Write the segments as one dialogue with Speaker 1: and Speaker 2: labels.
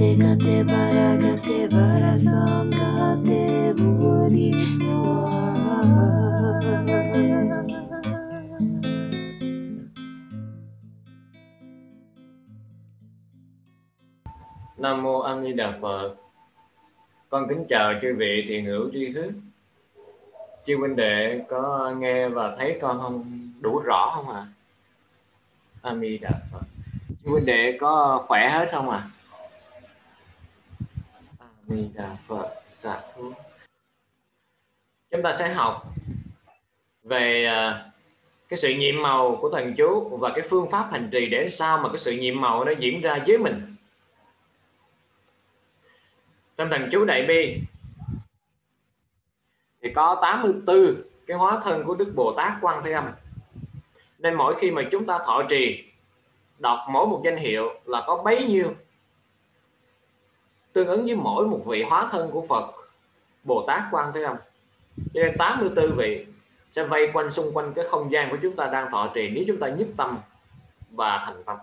Speaker 1: te bara bara
Speaker 2: Nam mô A Di Đà Phật. Con kính chào chư vị thiền hữu tri thức. Chư huynh đệ có nghe và thấy con không đủ rõ không ạ? À? A Di Đà Phật. Chư huynh đệ có khỏe hết không ạ? À? Ni Đà Phật. Dạ thú. Chúng ta sẽ học về à, cái sự nhiệm màu của thần chú và cái phương pháp hành trì để sao mà cái sự nhiệm màu nó diễn ra dưới mình trong thần chú đại bi thì có 84 cái hóa thân của Đức Bồ Tát Quan Thế Âm nên mỗi khi mà chúng ta thọ trì, đọc mỗi một danh hiệu là có bấy nhiêu tương ứng với mỗi một vị hóa thân của Phật Bồ Tát Quan Thế Âm. Cho nên 84 vị sẽ vây quanh xung quanh cái không gian của chúng ta đang thọ trì nếu chúng ta nhất tâm và thành tâm.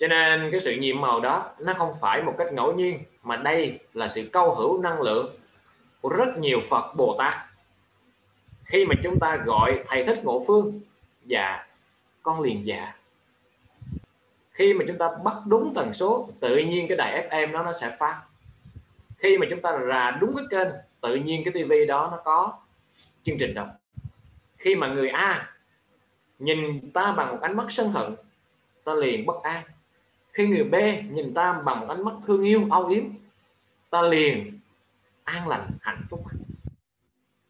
Speaker 2: Cho nên cái sự nhiệm màu đó, nó không phải một cách ngẫu nhiên, mà đây là sự câu hữu năng lượng của rất nhiều Phật Bồ Tát khi mà chúng ta gọi thầy thích ngộ phương dạ con liền dạ khi mà chúng ta bắt đúng tần số, tự nhiên cái đài FM đó nó sẽ phát. Khi mà chúng ta ra đúng cái kênh, tự nhiên cái tivi đó nó có chương trình đọc. Khi mà người A nhìn ta bằng một ánh mắt sân hận, ta liền bất an. Khi người B nhìn ta bằng một ánh mắt thương yêu, âu yếm, ta liền an lành, hạnh phúc.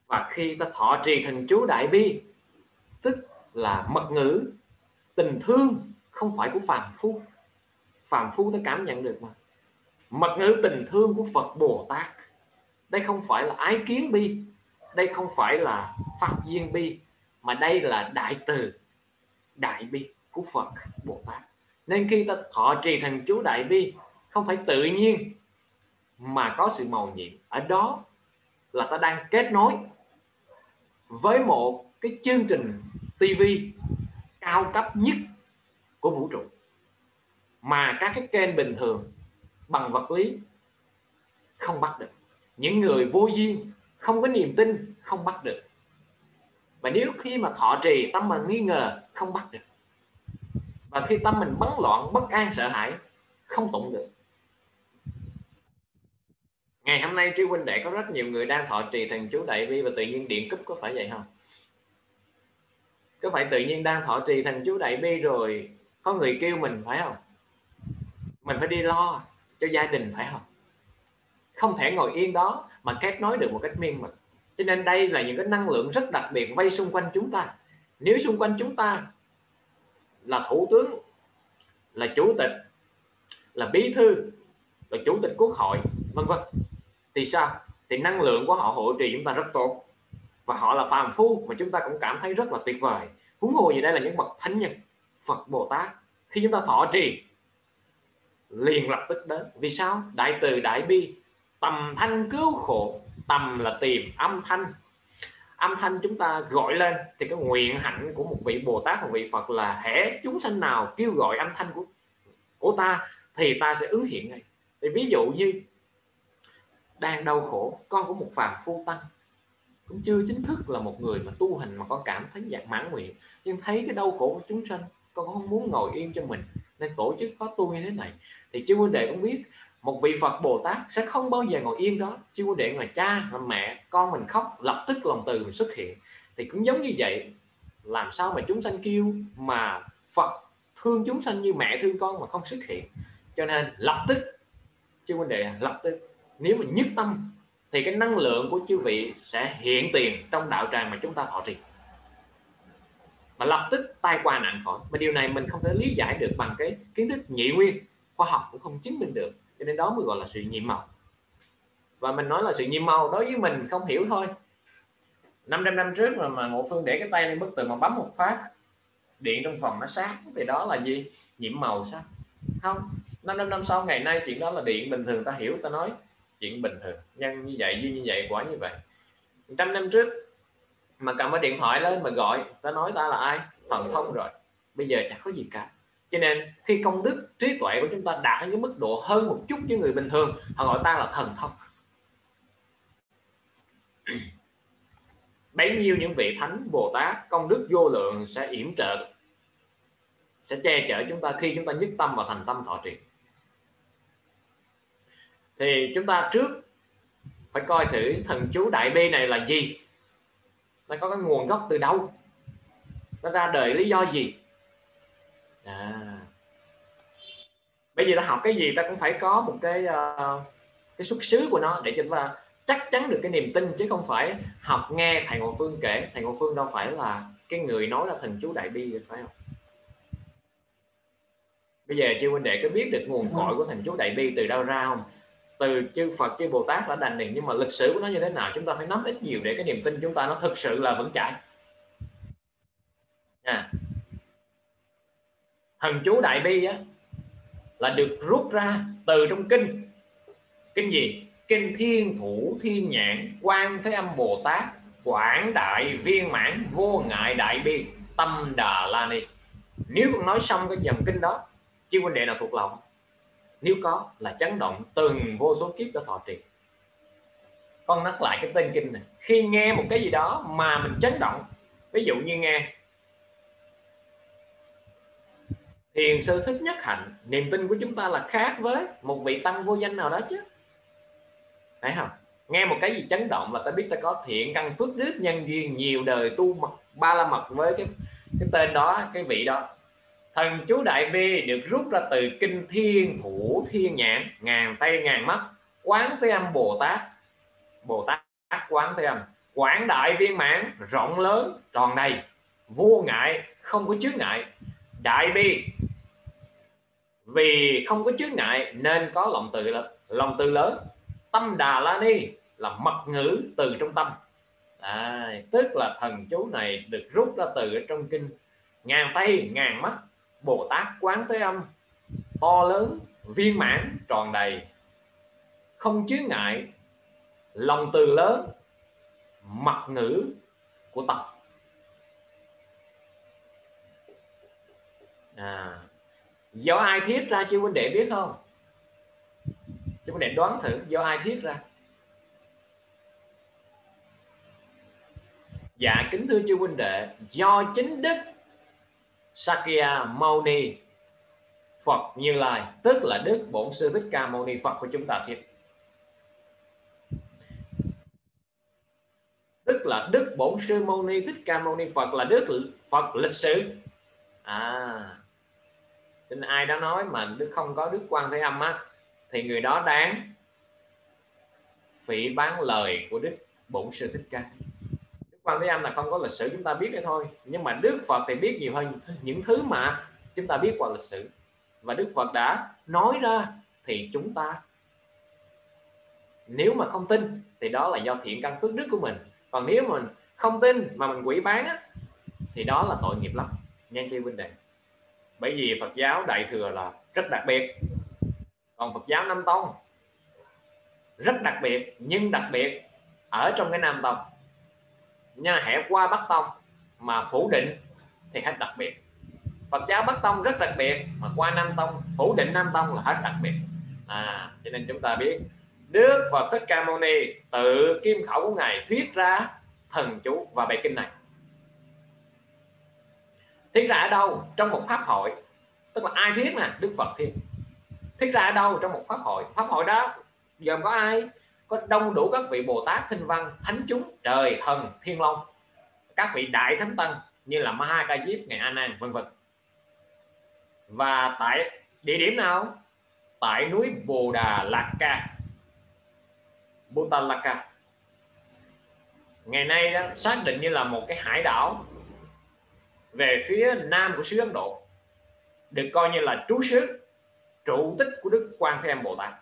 Speaker 2: Và khi ta thọ trì thần chú đại bi, tức là mật ngữ, tình thương không phải của phàm phu. Phàm phu nó cảm nhận được mà. Mật ngữ tình thương của Phật Bồ Tát, đây không phải là ái kiến bi, đây không phải là pháp duyên bi, mà đây là đại từ, đại bi của Phật Bồ Tát. Nên khi ta thọ trì thành chú đại bi, không phải tự nhiên, mà có sự màu nhiệm. Ở đó là ta đang kết nối với một cái chương trình TV cao cấp nhất của vũ trụ. Mà các cái kênh bình thường, bằng vật lý, không bắt được. Những người vô duyên, không có niềm tin, không bắt được. Và nếu khi mà thọ trì, tâm mà nghi ngờ, không bắt được. Và khi tâm mình bấn loạn, bất an, sợ hãi, không tụng được. Ngày hôm nay, tri huynh đệ có rất nhiều người đang thọ trì thần chú đại bi và tự nhiên điện cúp có phải vậy không? Có phải tự nhiên đang thọ trì thần chú đại bi rồi có người kêu mình, phải không? Mình phải đi lo cho gia đình, phải không? Không thể ngồi yên đó mà kết nối được một cách miên mật cho nên đây là những cái năng lượng rất đặc biệt vây xung quanh chúng ta. Nếu xung quanh chúng ta là thủ tướng, là chủ tịch, là bí thư, là chủ tịch quốc hội, vân vân, thì sao? Thì năng lượng của họ hỗ trì chúng ta rất tốt. Và họ là phàm phu mà chúng ta cũng cảm thấy rất là tuyệt vời. Huống hồ gì đây là những bậc thánh nhân, Phật Bồ Tát khi chúng ta thọ trì, liền lập tức đến. Vì sao? Đại từ đại bi, tầm thanh cứu khổ, tầm là tìm âm thanh. Âm thanh chúng ta gọi lên thì cái nguyện hạnh của một vị Bồ Tát, một vị Phật là hễ chúng sanh nào kêu gọi âm thanh của của ta thì ta sẽ ứng hiện ngay. Thì ví dụ như, đang đau khổ, con của một phàm phu tăng, cũng chưa chính thức là một người mà tu hành mà có cảm thấy dạng mãn nguyện, nhưng thấy cái đau khổ của chúng sanh con không muốn ngồi yên cho mình, nên tổ chức có tu như thế này. Thì chư huynh đệ cũng biết, một vị Phật Bồ Tát sẽ không bao giờ ngồi yên đó. Chư huynh đệ là cha, là mẹ, con mình khóc, lập tức lòng từ mình xuất hiện. Thì cũng giống như vậy, làm sao mà chúng sanh kêu mà Phật thương chúng sanh như mẹ thương con mà không xuất hiện? Cho nên lập tức, chư huynh đệ, lập tức, nếu mình nhất tâm, thì cái năng lượng của chư vị sẽ hiện tiền trong đạo tràng mà chúng ta thọ trì mà lập tức tai qua nạn khỏi. Mà điều này mình không thể lý giải được bằng cái kiến thức nhị nguyên khoa học cũng không chứng minh được. Cho nên đó mới gọi là sự nhiệm màu. Và mình nói là sự nhiệm màu đối với mình không hiểu thôi. 500 năm trước mà, mà ngộ phương để cái tay lên bức tường mà bấm một phát điện trong phòng nó sáng. Thì đó là gì? Nhiễm màu sao? Không. 500 năm sau ngày nay chuyện đó là điện bình thường ta hiểu ta nói chuyện bình thường. Nhân như vậy duy như vậy quả như vậy. Trăm năm trước mà cầm cái điện thoại lên mà gọi ta nói ta là ai? Thần thông rồi. Bây giờ chẳng có gì cả. Cho nên khi công đức, trí tuệ của chúng ta đạt đến cái mức độ hơn một chút với người bình thường, họ gọi ta là thần thông. Bấy nhiêu những vị thánh bồ tát, công đức vô lượng sẽ yểm trợ, sẽ che chở chúng ta khi chúng ta nhất tâm và thành tâm thọ trì. Thì chúng ta trước phải coi thử thần chú đại bi này là gì? Nó có cái nguồn gốc từ đâu? Nó ra đời lý do gì? À. bây giờ ta học cái gì ta cũng phải có một cái uh, cái xuất xứ của nó để chúng ta chắc chắn được cái niềm tin chứ không phải học nghe thầy Ngọc Phương kể. Thầy Ngọc Phương đâu phải là cái người nói là thần chú đại bi phải không? Bây giờ chư huynh đệ có biết được nguồn cội của thần chú đại bi từ đâu ra không từ chư Phật, chư Bồ Tát đã đành liền nhưng mà lịch sử của nó như thế nào? Chúng ta phải nắm ít nhiều để cái niềm tin chúng ta nó thực sự là vững chãi. À. thần chú đại bi á, là được rút ra từ trong kinh. Kinh gì? Kinh thiên thủ, thiên nhãn quan thế âm bồ tát, quảng đại viên mãn, vô ngại đại bi, tâm đà la ni. Nếu con nói xong cái dòng kinh đó chứ quan đệ nào thuộc lòng nếu có là chấn động từng vô số kiếp đã thọ trì. Con nhắc lại cái tên kinh này. Khi nghe một cái gì đó mà mình chấn động, ví dụ như nghe, thiền sư thích nhất hạnh, niềm tin của chúng ta là khác với một vị tăng vô danh nào đó chứ? Phải không? Nghe một cái gì chấn động là ta biết ta có thiện căn phước đức nhân duyên, nhiều đời tu mật, ba la mật với cái cái tên đó, cái vị đó thần chú đại bi được rút ra từ kinh thiên thủ thiên nhãn ngàn tay ngàn mắt quán thế âm bồ tát. Bồ tát quán thế âm. Quảng đại viên mãn rộng lớn tròn đầy. Vô ngại không có chướng ngại. Đại bi vì không có chướng ngại nên có lòng từ lớn lòng từ lớn. Tâm đà la ni là mật ngữ từ trong tâm. À, tức là thần chú này được rút ra từ trong kinh ngàn tay ngàn mắt bồ tát quán thế âm to lớn viên mãn tròn đầy. Không chướng ngại lòng từ lớn mặt ngữ của tập. À, do ai thiết ra chưa huynh đệ biết không? Chú huynh đệ đoán thử do ai thiết ra? Dạ kính thưa chư huynh đệ do chính đức Sakya Muni. Phật Như Lai tức là Đức Bổn Sư Thích Ca Mâu Ni Phật của chúng ta thiệt, tức là Đức Bổn Sư Mâu Ni Thích Ca Mâu Ni Phật là Đức Phật lịch sử. À nên ai đã nói mà Đức không có Đức Quan Thế Âm á thì người đó đáng phỉ bán lời của Đức Bổn Sư Thích Ca quan thế âm là không có lịch sử chúng ta biết đấy thôi. Nhưng mà đức phật thì biết nhiều hơn những thứ mà chúng ta biết qua lịch sử. Và đức phật đã nói ra thì chúng ta nếu mà không tin thì đó là do thiện căn phước đức của mình. Còn nếu mình không tin mà mình quỷ bán á, thì đó là tội nghiệp lắm. Nha chị huynh đệ. Bởi vì Phật giáo đại thừa là rất đặc biệt. Còn Phật giáo Nam Tông rất đặc biệt nhưng đặc biệt ở trong cái Nam Tông nha hẹp qua bắc tông mà phủ định thì hết đặc biệt. Phật giáo Bắc Tông rất đặc biệt, mà qua Nam Tông, phủ định Nam Tông là hết đặc biệt. À cho nên chúng ta biết, Đức Phật Thích Ca Mâu Ni tự kim khẩu của ngài thuyết ra thần chú và bài kinh này. Thuyết ra ở đâu? Trong một pháp hội, tức là ai thuyết nè? Đức Phật thuyết. Thuyết ra ở đâu? Trong một pháp hội. Pháp hội đó gồm có ai? Có đông đủ các vị Bồ Tát Thinh Văn, Thánh chúng, trời thần, Thiên Long, các vị đại thánh tăng như là Maha Ca Diếp ngày A Nan, vân vân. Và tại địa điểm nào? Tại núi Bồ Đà Lạc Ca. Butalaka ngày nay đó, xác định như là một cái hải đảo về phía nam của xứ Ấn Độ, được coi như là trú xứ, trụ tích của Đức Quan Thế Âm Bồ Tát.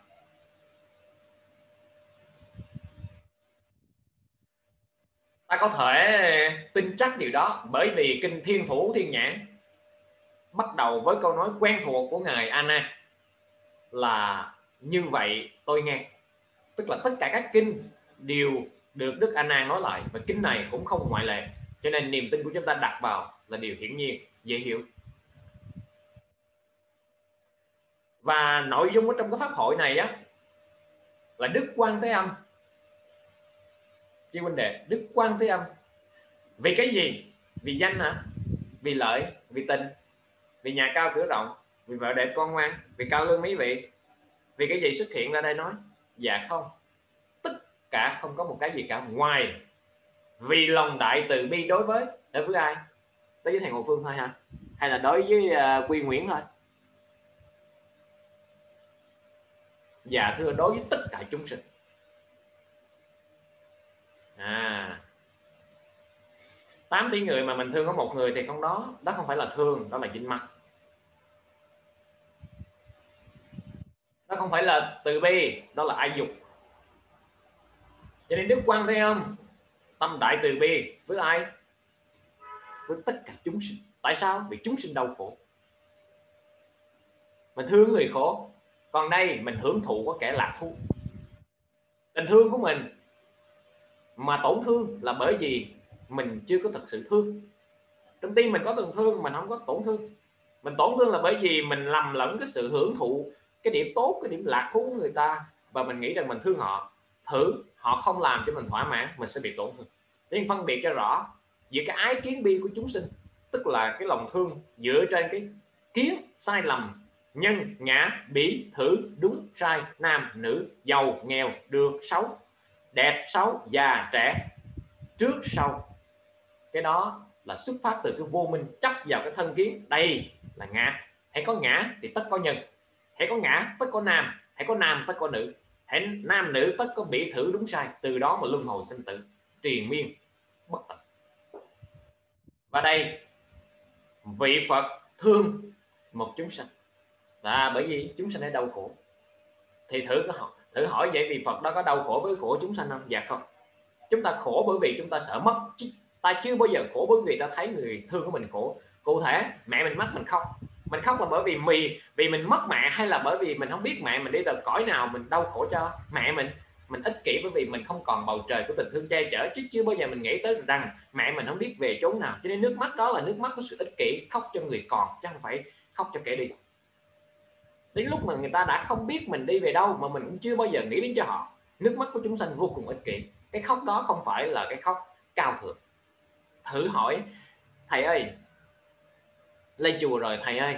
Speaker 2: Ta có thể tin chắc điều đó, bởi vì kinh thiên thủ thiên nhãn bắt đầu với câu nói quen thuộc của ngài Anna là như vậy tôi nghe. Tức là tất cả các kinh đều được Đức Anna nói lại, và kinh này cũng không ngoại lệ. Cho nên niềm tin của chúng ta đặt vào là điều hiển nhiên, dễ hiểu. Và nội dung ở trong cái pháp hội này á, là đức quan thế âm chi huynh đệ đức quan thế âm. Vì cái gì? Vì danh hả? Vì lợi? Vì tình? Vì nhà cao cửa rộng? Vì vợ đẹp con ngoan? Vì cao lương mấy vị? Vì cái gì xuất hiện ra đây nói? Dạ không. Tất cả không có một cái gì cả. Ngoài vì lòng đại từ bi đối với đối với ai? Đối với thầy Ngọc Phương thôi hả? Hay là đối với uh, Quy Nguyễn thôi? Dạ thưa đối với tất cả chúng sinh à. 8 tỷ người mà mình thương có một người thì không đó đó không phải là thương, đó là dính mắt. Đó không phải là từ bi, đó là ai dục. Cho nên đức quan thấy không tâm đại từ bi với ai? Với tất cả chúng sinh. Tại sao? Vì chúng sinh đau khổ. Mình thương người khổ, còn đây mình hưởng thụ có kẻ lạc thú. Tình thương của mình mà tổn thương là bởi vì mình chưa có thật sự thương. Trong tim mình có tình thương, mình không có tổn thương. Mình tổn thương là bởi vì mình lầm lẫn cái sự hưởng thụ cái điểm tốt, cái điểm lạc thú của người ta. Và mình nghĩ rằng mình thương họ. Thử, họ không làm cho mình thỏa mãn, mình sẽ bị tổn thương. Nên phân biệt cho rõ giữa cái ái kiến bi của chúng sinh, tức là cái lòng thương dựa trên cái kiến sai lầm, nhân, ngã, bỉ, thử, đúng, sai, nam, nữ, giàu, nghèo, được, xấu đẹp xấu, già trẻ trước sau. Cái đó là xuất phát từ cái vô minh chấp vào cái thân kiến. Đây là ngã. Hãy có ngã thì tất có nhân. Hãy có ngã, tất có nam. Hãy có nam, tất có nữ. Hãy nam, nữ, tất có bị thử đúng sai. Từ đó mà luân hồi sinh tử, triền miên, bất tận. Và đây, vị Phật thương một chúng sanh. Là bởi vì chúng sanh ở đau khổ. Thì thử có học thử hỏi vậy vì Phật đó có đau khổ với khổ chúng sanh không? Dạ không. Chúng ta khổ bởi vì chúng ta sợ mất ta chưa bao giờ khổ bởi vì ta thấy người thương của mình khổ. Cụ thể, mẹ mình mất, mình khóc. Mình khóc là bởi vì mì, vì mình mất mẹ hay là bởi vì mình không biết mẹ mình đi từ cõi nào mình đau khổ cho mẹ mình? Mình ích kỷ bởi vì mình không còn bầu trời của tình thương che chở, chứ chưa bao giờ mình nghĩ tới rằng mẹ mình không biết về chốn nào. Cho nên nước mắt đó là nước mắt của sự ích kỷ, khóc cho người còn, chứ không phải khóc cho kẻ đi đến lúc mà người ta đã không biết mình đi về đâu mà mình cũng chưa bao giờ nghĩ đến cho họ nước mắt của chúng sanh vô cùng ích kỷ. Cái khóc đó không phải là cái khóc cao thượng. Thử hỏi thầy ơi lên chùa rồi thầy ơi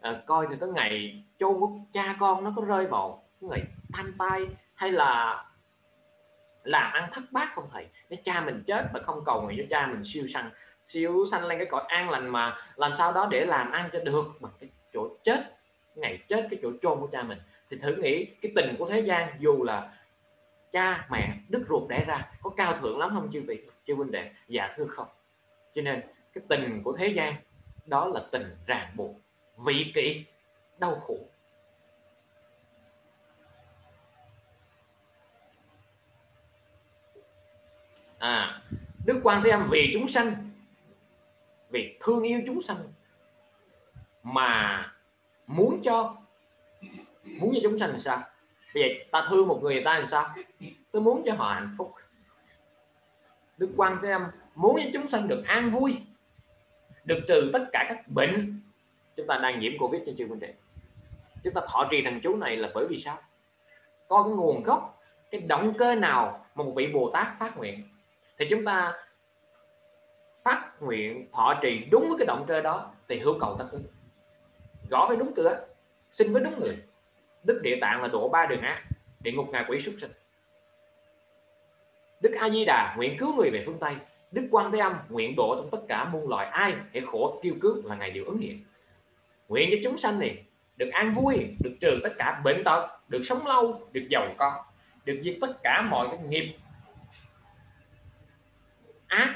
Speaker 2: à, coi thì có ngày chôn của cha con nó có rơi vào ngày tan tay hay là làm ăn thất bát không thầy? Nếu cha mình chết mà không cầu nguyện cho cha mình siêu sanh siêu sanh lên cái cõi an lành mà làm sao đó để làm ăn cho được bằng cái chỗ chết ngày chết cái chỗ chôn của cha mình. Thì thử nghĩ cái tình của thế gian dù là cha, mẹ, đứt ruột đẻ ra, có cao thượng lắm không chư vị? Chư huynh đệ dạ thưa không. Cho nên cái tình của thế gian, đó là tình ràng buộc, vị kỷ, đau khổ. À đức quan thế âm vì chúng sanh, vì thương yêu chúng sanh mà muốn cho muốn cho chúng sanh là sao? Bây giờ ta thương một người, ta là sao? Tôi muốn cho họ hạnh phúc. Đức quan thế âm muốn cho chúng sanh được an vui được trừ tất cả các bệnh. Chúng ta đang nhiễm covid cho chưa vấn đệ chúng ta thọ trì thần chú này là bởi vì sao? Có cái nguồn gốc cái động cơ nào mà một vị bồ tát phát nguyện? Thì chúng ta phát nguyện thọ trì đúng với cái động cơ đó thì hữu cầu tất ứng gõ với đúng cửa, xin với đúng người. Đức địa tạng là độ ba đường ác, địa ngục ngạ quỷ súc sinh đức a di đà nguyện cứu người về phương tây. Đức quan thế âm nguyện độ trong tất cả muôn loài ai hệ khổ kêu cứu là ngày điều ứng hiện nguyện cho chúng sanh này được an vui, được trừ tất cả bệnh tật, được sống lâu, được giàu có, được diệt tất cả mọi cái nghiệp ác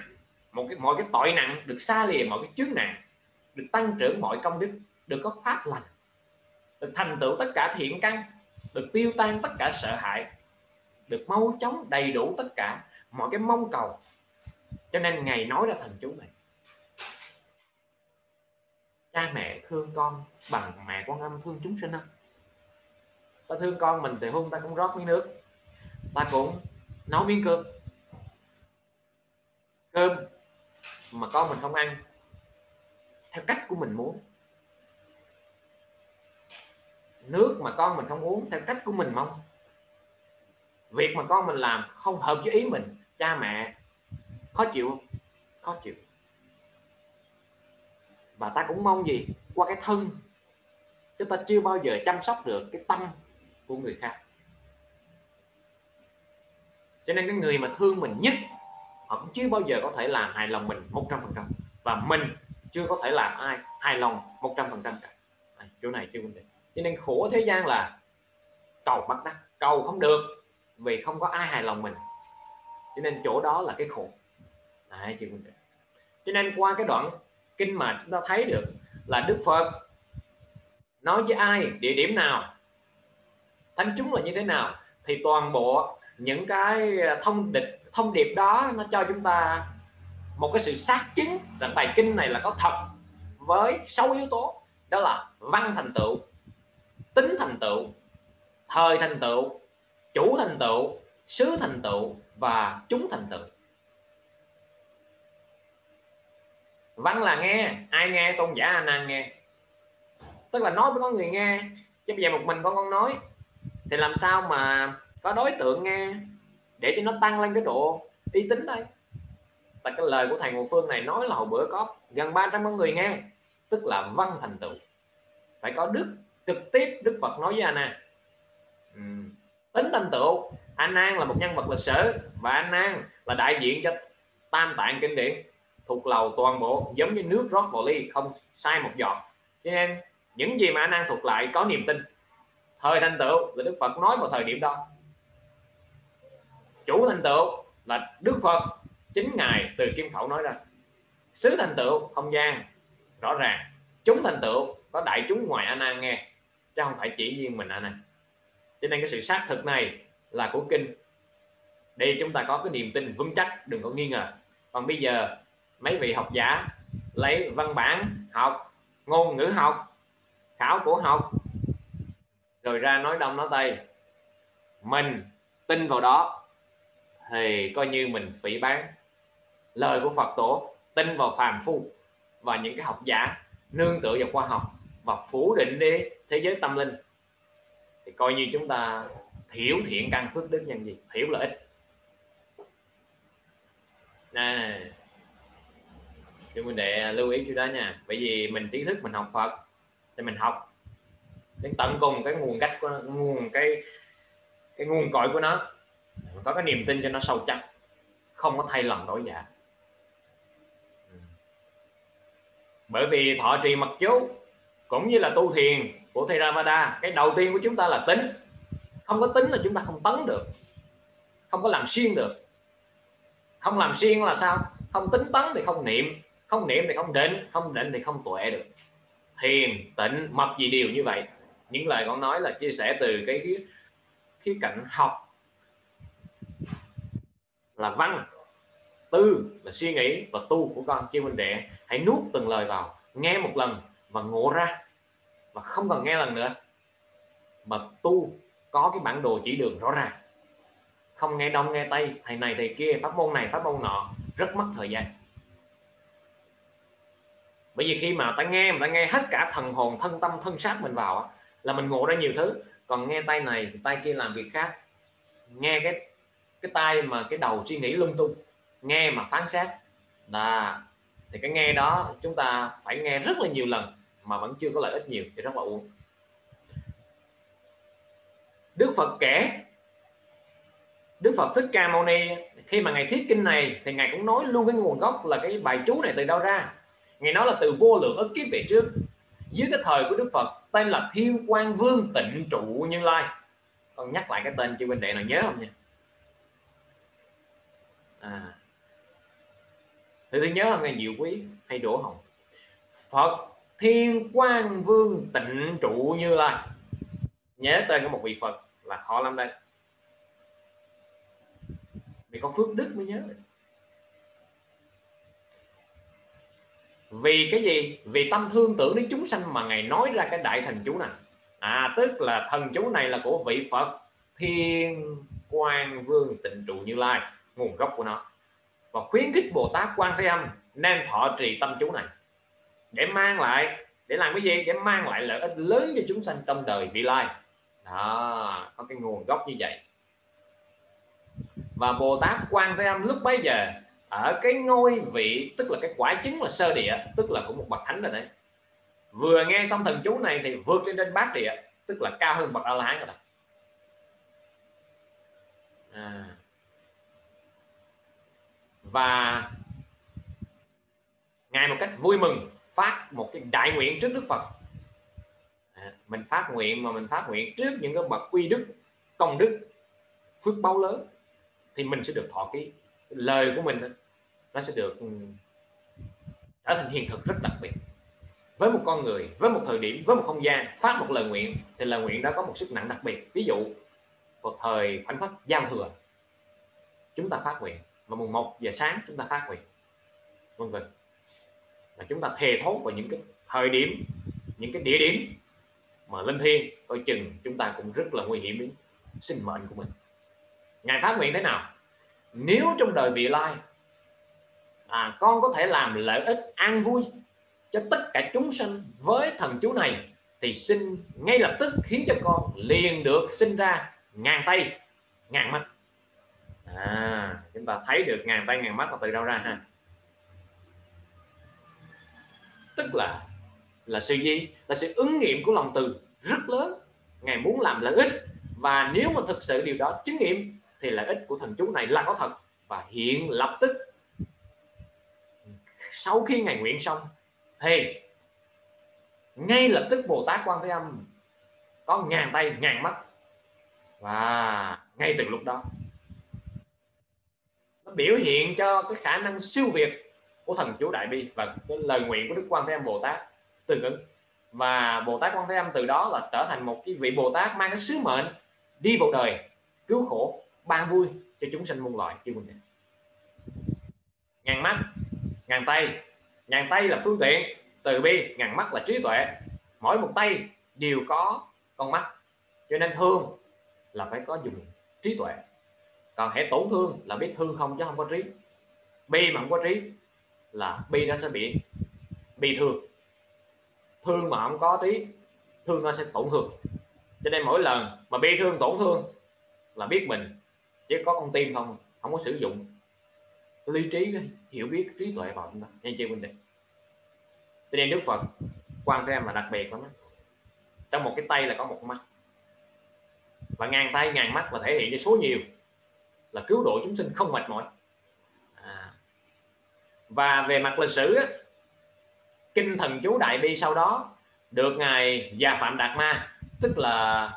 Speaker 2: một cái, mọi cái tội nặng, được xa lìa mọi cái chướng nặng, được tăng trưởng mọi công đức được có pháp lành. Được thành tựu tất cả thiện căn. Được tiêu tan tất cả sợ hãi. Được mau chóng đầy đủ tất cả mọi cái mong cầu. Cho nên ngày nói ra thần chú này. Cha mẹ thương con bằng mẹ con âm thương chúng sinh không? Ta thương con mình thì hôm ta cũng rót miếng nước. Ta cũng nấu miếng cơm. Cơm mà con mình không ăn, theo cách của mình muốn nước mà con mình không uống theo cách của mình mong. Việc mà con mình làm không hợp với ý mình cha mẹ khó chịu không? Khó chịu. Và ta cũng mong gì? Qua cái thân chúng ta chưa bao giờ chăm sóc được cái tâm của người khác. Cho nên cái người mà thương mình nhất họ cũng chưa bao giờ có thể làm hài lòng mình một trăm phần trăm. Và mình chưa có thể làm ai hài lòng một trăm phần trăm cả. À, chỗ này chưa vấn đề cho nên khổ thế gian là cầu bắt đắc cầu không được vì không có ai hài lòng mình. Cho nên chỗ đó là cái khổ. À, Đấy, chị vấn cho nên qua cái đoạn kinh mà chúng ta thấy được là Đức Phật nói với ai địa điểm nào thánh chúng là như thế nào thì toàn bộ những cái à, thông điệp thông điệp đó nó cho chúng ta một cái sự xác chứng rằng bài kinh này là có thật với sáu yếu tố. Đó là văn thành tựu tính thành tựu, thời thành tựu, chủ thành tựu sứ thành tựu và chúng thành tựu. Văn là nghe, ai nghe tôn giả a nan nghe. Tức là nói với con người nghe, chứ bây giờ một mình con con nói, thì làm sao mà có đối tượng nghe để cho nó tăng lên cái độ uy tín đây? Tại cái lời của thầy Ngô Phương này nói là hồi bữa có gần 300 con người nghe, tức là văn thành tựu. Phải có đức trực tiếp Đức Phật nói với a nan ừ. tính thành tựu A Nan là một nhân vật lịch sử và A Nan là đại diện cho tam tạng kinh điển, thuộc lầu toàn bộ, giống như nước rót vào ly không sai một giọt. Cho nên, những gì mà A Nan thuộc lại có niềm tin. Thời thành tựu là Đức Phật nói vào thời điểm đó. Chủ thành tựu là Đức Phật, chính ngài từ kim khẩu nói ra. Xứ thành tựu không gian, rõ ràng. Chúng thành tựu có đại chúng ngoài A Nan nghe chứ không phải chỉ riêng mình anh này, cho nên cái sự xác thực này là của kinh. Đây chúng ta có cái niềm tin vững chắc đừng có nghi ngờ. Còn bây giờ mấy vị học giả lấy văn bản học ngôn ngữ học khảo cổ học rồi ra nói đông nói tây. Mình tin vào đó thì coi như mình phỉ bán. Lời của Phật tổ tin vào phàm phu và những cái học giả nương tựa vào khoa học và phủ định đi thế giới tâm linh, thì coi như chúng ta thiểu thiện căn phước đức nhân gì thiểu lợi ích. Nè chúng mình để lưu ý cho đó nha. Bởi vì mình trí thức, mình học Phật, thì mình học đến tận cùng cái nguồn cách của, nguồn cái cái nguồn cội của nó. Có cái niềm tin cho nó sâu chắc, không có thay lòng đổi dạ. Ừ. Bởi vì thọ trì mặc chú cũng như là tu thiền của Thầy Ramada, cái đầu tiên của chúng ta là tính. Không có tính là chúng ta không tấn được không có làm xuyên được. Không làm xuyên là sao? Không tính tấn thì không niệm không niệm thì không định không định thì không tuệ được. Thiền tịnh mật gì điều như vậy. Những lời con nói là chia sẻ từ cái khía, khía cạnh học. Là văn tư là suy nghĩ và tu của con. Chiêu minh đệ hãy nuốt từng lời vào. Nghe một lần và ngộ ra và không cần nghe lần nữa, mà tu có cái bản đồ chỉ đường rõ ràng. Không nghe đông, nghe tây, thầy này, thầy kia, pháp môn này, pháp môn nọ, rất mất thời gian. Bởi vì khi mà ta nghe, mà ta nghe hết cả thần hồn, thân tâm, thân xác mình vào là mình ngộ ra nhiều thứ. Còn nghe tay này tay kia làm việc khác. Nghe cái cái tay mà cái đầu suy nghĩ lung tung, nghe mà phán xét. Là thì cái nghe đó chúng ta phải nghe rất là nhiều lần mà vẫn chưa có lợi ích nhiều, thì rất là uống Đức Phật kể, Đức Phật Thích Ca Mâu Ni, khi mà ngài thuyết kinh này thì ngài cũng nói luôn cái nguồn gốc là cái bài chú này từ đâu ra. Ngài nói là từ vô lượng ức kiếp về trước. Dưới cái thời của Đức Phật, tên là Thiên Quang Vương Tịnh Trụ Như Lai. Con nhắc lại cái tên chị bên Đệ nào nhớ không nha? À. Thì tôi nhớ không nghe diệu quý hay đổ hồng. Phật thiên quang vương tịnh trụ như lai. Nhớ tên của một vị phật là khó lắm đây vì có phước đức mới nhớ vì cái gì? Vì tâm thương tưởng đến chúng sanh mà ngài nói ra cái đại thần chú này. À tức là thần chú này là của vị phật thiên quang vương tịnh trụ như lai, nguồn gốc của nó. Và khuyến khích Bồ Tát Quan Thế Âm nên thọ trì tâm chú này để mang lại, để làm cái gì? Để mang lại lợi ích lớn cho chúng sanh trong đời vị lai. Đó, có cái nguồn gốc như vậy. Và Bồ Tát Quan Thế Âm lúc bấy giờ ở cái ngôi vị, tức là cái quả chứng là sơ địa, tức là cũng một bậc thánh rồi đấy. Vừa nghe xong thần chú này thì vượt lên trên bát địa, tức là cao hơn bậc a la hán rồi đó. À. và ngài một cách vui mừng phát một cái đại nguyện trước đức phật. À, mình phát nguyện mà mình phát nguyện trước những cái bậc quy đức công đức phước báo lớn thì mình sẽ được thọ ký. Lời của mình nó sẽ được ừ, trở thành hiện thực rất đặc biệt. Với một con người với một thời điểm với một không gian phát một lời nguyện thì lời nguyện đó có một sức nặng đặc biệt. Ví dụ vào thời khoảnh khắc giao thừa chúng ta phát nguyện và mùng 1 giờ sáng chúng ta phát nguyện. Vân vân là chúng ta thề thốt vào những cái thời điểm những cái địa điểm mà linh thiêng coi chừng chúng ta cũng rất là nguy hiểm đến sinh mệnh của mình. Ngài phát nguyện thế nào? Nếu trong đời vị lai à, con có thể làm lợi ích an vui cho tất cả chúng sanh với thần chú này thì xin ngay lập tức khiến cho con liền được sinh ra ngàn tay ngàn mắt. À chúng ta thấy được ngàn tay ngàn mắt là từ đâu ra ha? Tức là là sự gì là sự ứng nghiệm của lòng từ rất lớn. Ngài muốn làm lợi ích và nếu mà thực sự điều đó chứng nghiệm, thì lợi ích của thần chú này là có thật. Và hiện lập tức, sau khi ngài nguyện xong, thì ngay lập tức Bồ Tát Quan Thế Âm có ngàn tay, ngàn mắt. Và ngay từ lúc đó, nó biểu hiện cho cái khả năng siêu việt của thần chú đại bi và cái lời nguyện của Đức Quan Thế Âm Bồ Tát tương ứng. Và Bồ Tát Quan Thế Âm từ đó là trở thành một cái vị Bồ Tát mang cái sứ mệnh đi vào đời, cứu khổ, ban vui cho chúng sanh muôn loài chư mình ngàn mắt, ngàn tay. Ngàn tay là phương tiện, từ bi, ngàn mắt là trí tuệ. Mỗi một tay đều có con mắt, cho nên thương là phải có dùng trí tuệ. Còn hãy tổn thương là biết thương không chứ không có trí. Bi mà không có trí là bi nó sẽ bị bị thương. Thương mà không có tí, thương nó sẽ tổn thương. Cho nên mỗi lần mà bi thương, tổn thương là biết mình, chứ có con tim không không có sử dụng. Lý trí, hiểu biết, trí tuệ vào chúng ta. Nghe chưa minh định cho nên đức phật quan thế em là đặc biệt lắm trong một cái tay là có một mắt. Và ngàn tay ngàn mắt và thể hiện cho số nhiều là cứu độ chúng sinh không mệt mỏi và về mặt lịch sử kinh thần chú đại bi sau đó được ngài già phạm đạt ma, tức là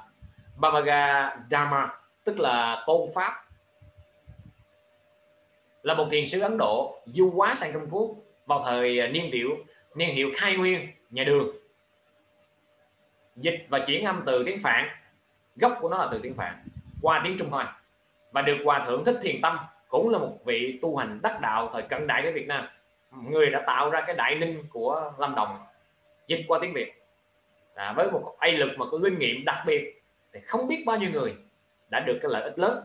Speaker 2: Babaga Dharma, tức là tôn pháp, là một thiền sư Ấn Độ du quá sang Trung Quốc vào thời niên hiệu niên hiệu khai nguyên, nhà đường. Dịch và chuyển âm từ tiếng phạn, gốc của nó là từ tiếng phạn, qua tiếng trung hoa và được hòa thượng thích thiền tâm cũng là một vị tu hành đắc đạo thời cận đại của việt nam. Người đã tạo ra cái đại ninh của lâm đồng dịch qua tiếng việt. À, với một ai lực mà có kinh nghiệm đặc biệt thì không biết bao nhiêu người đã được cái lợi ích lớn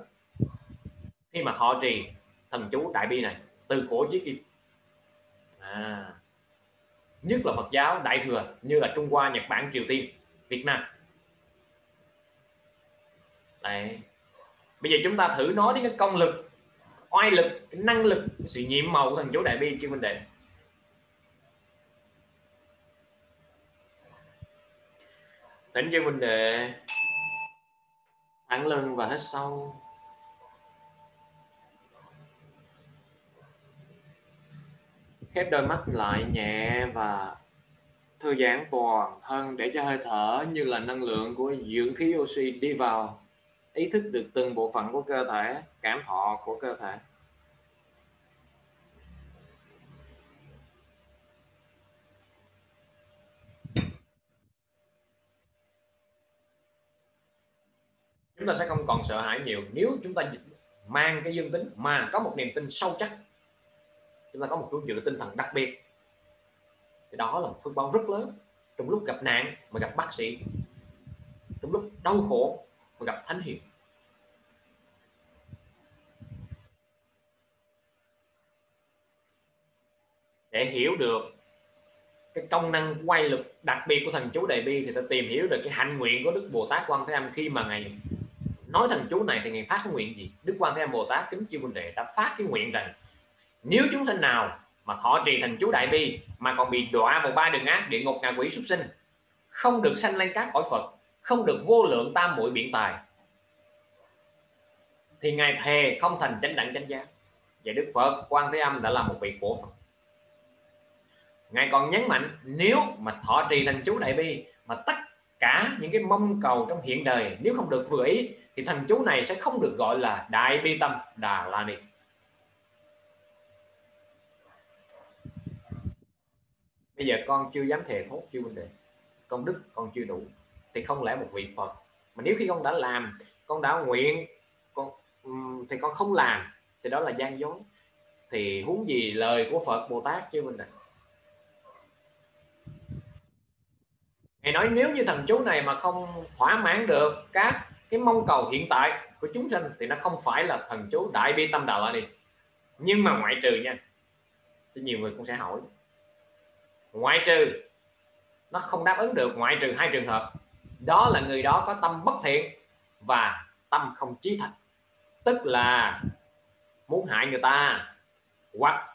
Speaker 2: khi mà họ trì thần chú đại bi này từ cổ chí kim. À, nhất là Phật giáo Đại thừa như là Trung Hoa Nhật Bản Triều Tiên Việt Nam. Đấy. bây giờ chúng ta thử nói đến cái công lực oai lực cái năng lực cái sự nhiệm màu của thần chú đại bi chưa minh đệ, thỉnh chưa minh đệ thẳng lưng và hít sâu. Khép đôi mắt lại nhẹ và thư giãn toàn thân để cho hơi thở như là năng lượng của dưỡng khí oxy đi vào ý thức được từng bộ phận của cơ thể, cảm thọ của cơ thể. Chúng ta sẽ không còn sợ hãi nhiều. Nếu chúng ta mang cái dương tính mà có một niềm tin sâu chắc, chúng ta có một chỗ dựa tinh thần đặc biệt, thì đó là một phước báo rất lớn. Trong lúc gặp nạn mà gặp bác sĩ, trong lúc đau khổ gặp thánh hiền. Để hiểu được cái công năng quay lực đặc biệt của thần chú đại bi thì ta tìm hiểu được cái hạnh nguyện của đức bồ tát quan thế âm khi mà ngài nói thần chú này thì ngài phát cái nguyện gì? Đức quan thế âm bồ tát kính chư huynh đệ đã phát cái nguyện rằng nếu chúng sinh nào mà thọ trì thần chú đại bi mà còn bị đọa vào ba đường ác, địa ngục, ngạ quỷ, súc sinh, không được sanh lên các cõi phật không được vô lượng tam muội biện tài, thì ngài thề không thành chánh đẳng chánh giác. Và đức phật quan thế âm đã là một vị của phật. Ngài còn nhấn mạnh, nếu mà thọ trì thành chú đại bi, mà tất cả những cái mong cầu trong hiện đời, nếu không được vừa ý, thì thành chú này sẽ không được gọi là đại bi tâm, đà la ni. Bây giờ con chưa dám thề thốt, chưa vấn đề công đức con chưa đủ thì không lẽ một vị phật? Mà nếu khi con đã làm, con đã nguyện, con thì con không làm, thì đó là gian dối. Thì huống gì lời của phật bồ tát chứ mình đệ Ngài nói nếu như thần chú này mà không thỏa mãn được các cái mong cầu hiện tại của chúng sinh thì nó không phải là thần chú đại bi tâm đạo la đi. Nhưng mà ngoại trừ nha thì nhiều người cũng sẽ hỏi. Ngoại trừ, nó không đáp ứng được ngoại trừ hai trường hợp đó là người đó có tâm bất thiện và tâm không chí thành. Tức là muốn hại người ta hoặc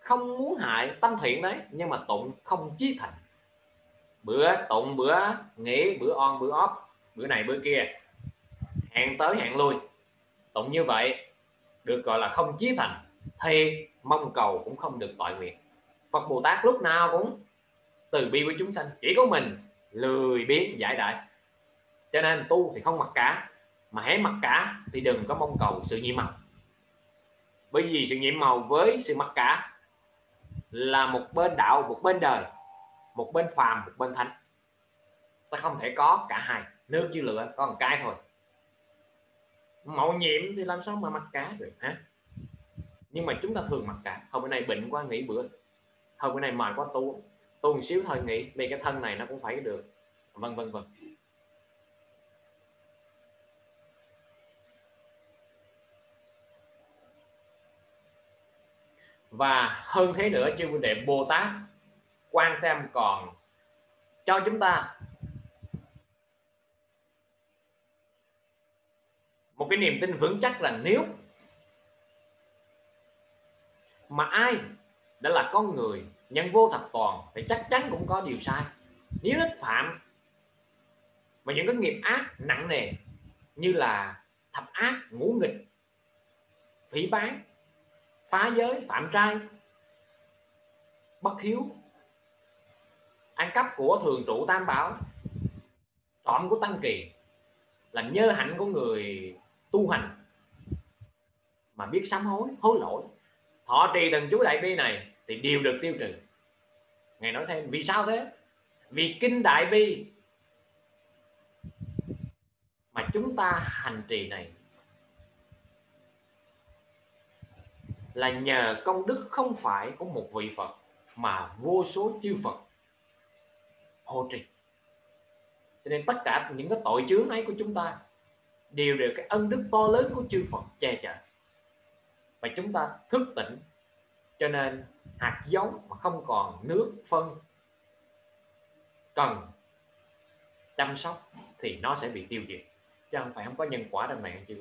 Speaker 2: không muốn hại tâm thiện đấy, nhưng mà tụng không chí thành. Bữa tụng, bữa nghỉ, bữa on, bữa off, bữa này, bữa kia. Hẹn tới, hẹn lui. Tụng như vậy được gọi là không chí thành, thì mong cầu cũng không được tội nguyện. Phật Bồ Tát lúc nào cũng từ bi với chúng sanh, chỉ có mình lười biếng giải đại. Cho nên tu thì không mặc cả, mà hãy mặc cả thì đừng có mong cầu sự nhiệm màu. Bởi vì sự nhiệm màu với sự mặc cả là một bên đạo, một bên đời, một bên phàm, một bên thánh. Ta không thể có cả hai, nước chứ lửa, có một cái thôi. Mậu nhiệm thì làm sao mà mặc cả được, hả? Nhưng mà chúng ta thường mặc cả. Hôm bữa nay bệnh quá, nghỉ bữa. Hôm bữa nay mệt quá, tu tu một xíu thôi nghỉ vì cái thân này nó cũng phải được. Vân vân vân. Và hơn thế nữa, chư huynh đệ Bồ Tát, quan tâm còn, cho chúng ta một cái niềm tin vững chắc là nếu mà ai đã là con người nhân vô thập toàn thì chắc chắn cũng có điều sai. Nếu ít phạm và những cái nghiệp ác nặng nề như là thập ác, ngũ nghịch, phỉ bán phá giới, phạm trai, bất hiếu, ăn cắp của thường trụ tam bảo, trộm của tăng kỳ làm nhơ hạnh của người tu hành mà biết sám hối hối lỗi. Thọ trì thần chú đại bi này thì đều được tiêu trừ. Ngài nói thêm, vì sao thế? Vì kinh đại bi mà chúng ta hành trì này là nhờ công đức không phải của một vị Phật mà vô số chư Phật hộ trì. Cho nên tất cả những cái tội chướng ấy của chúng ta đều được cái ân đức to lớn của chư Phật che chở. Và chúng ta thức tỉnh cho nên hạt giống mà không còn nước phân cần chăm sóc thì nó sẽ bị tiêu diệt. Chứ không phải không có nhân quả trong này chưa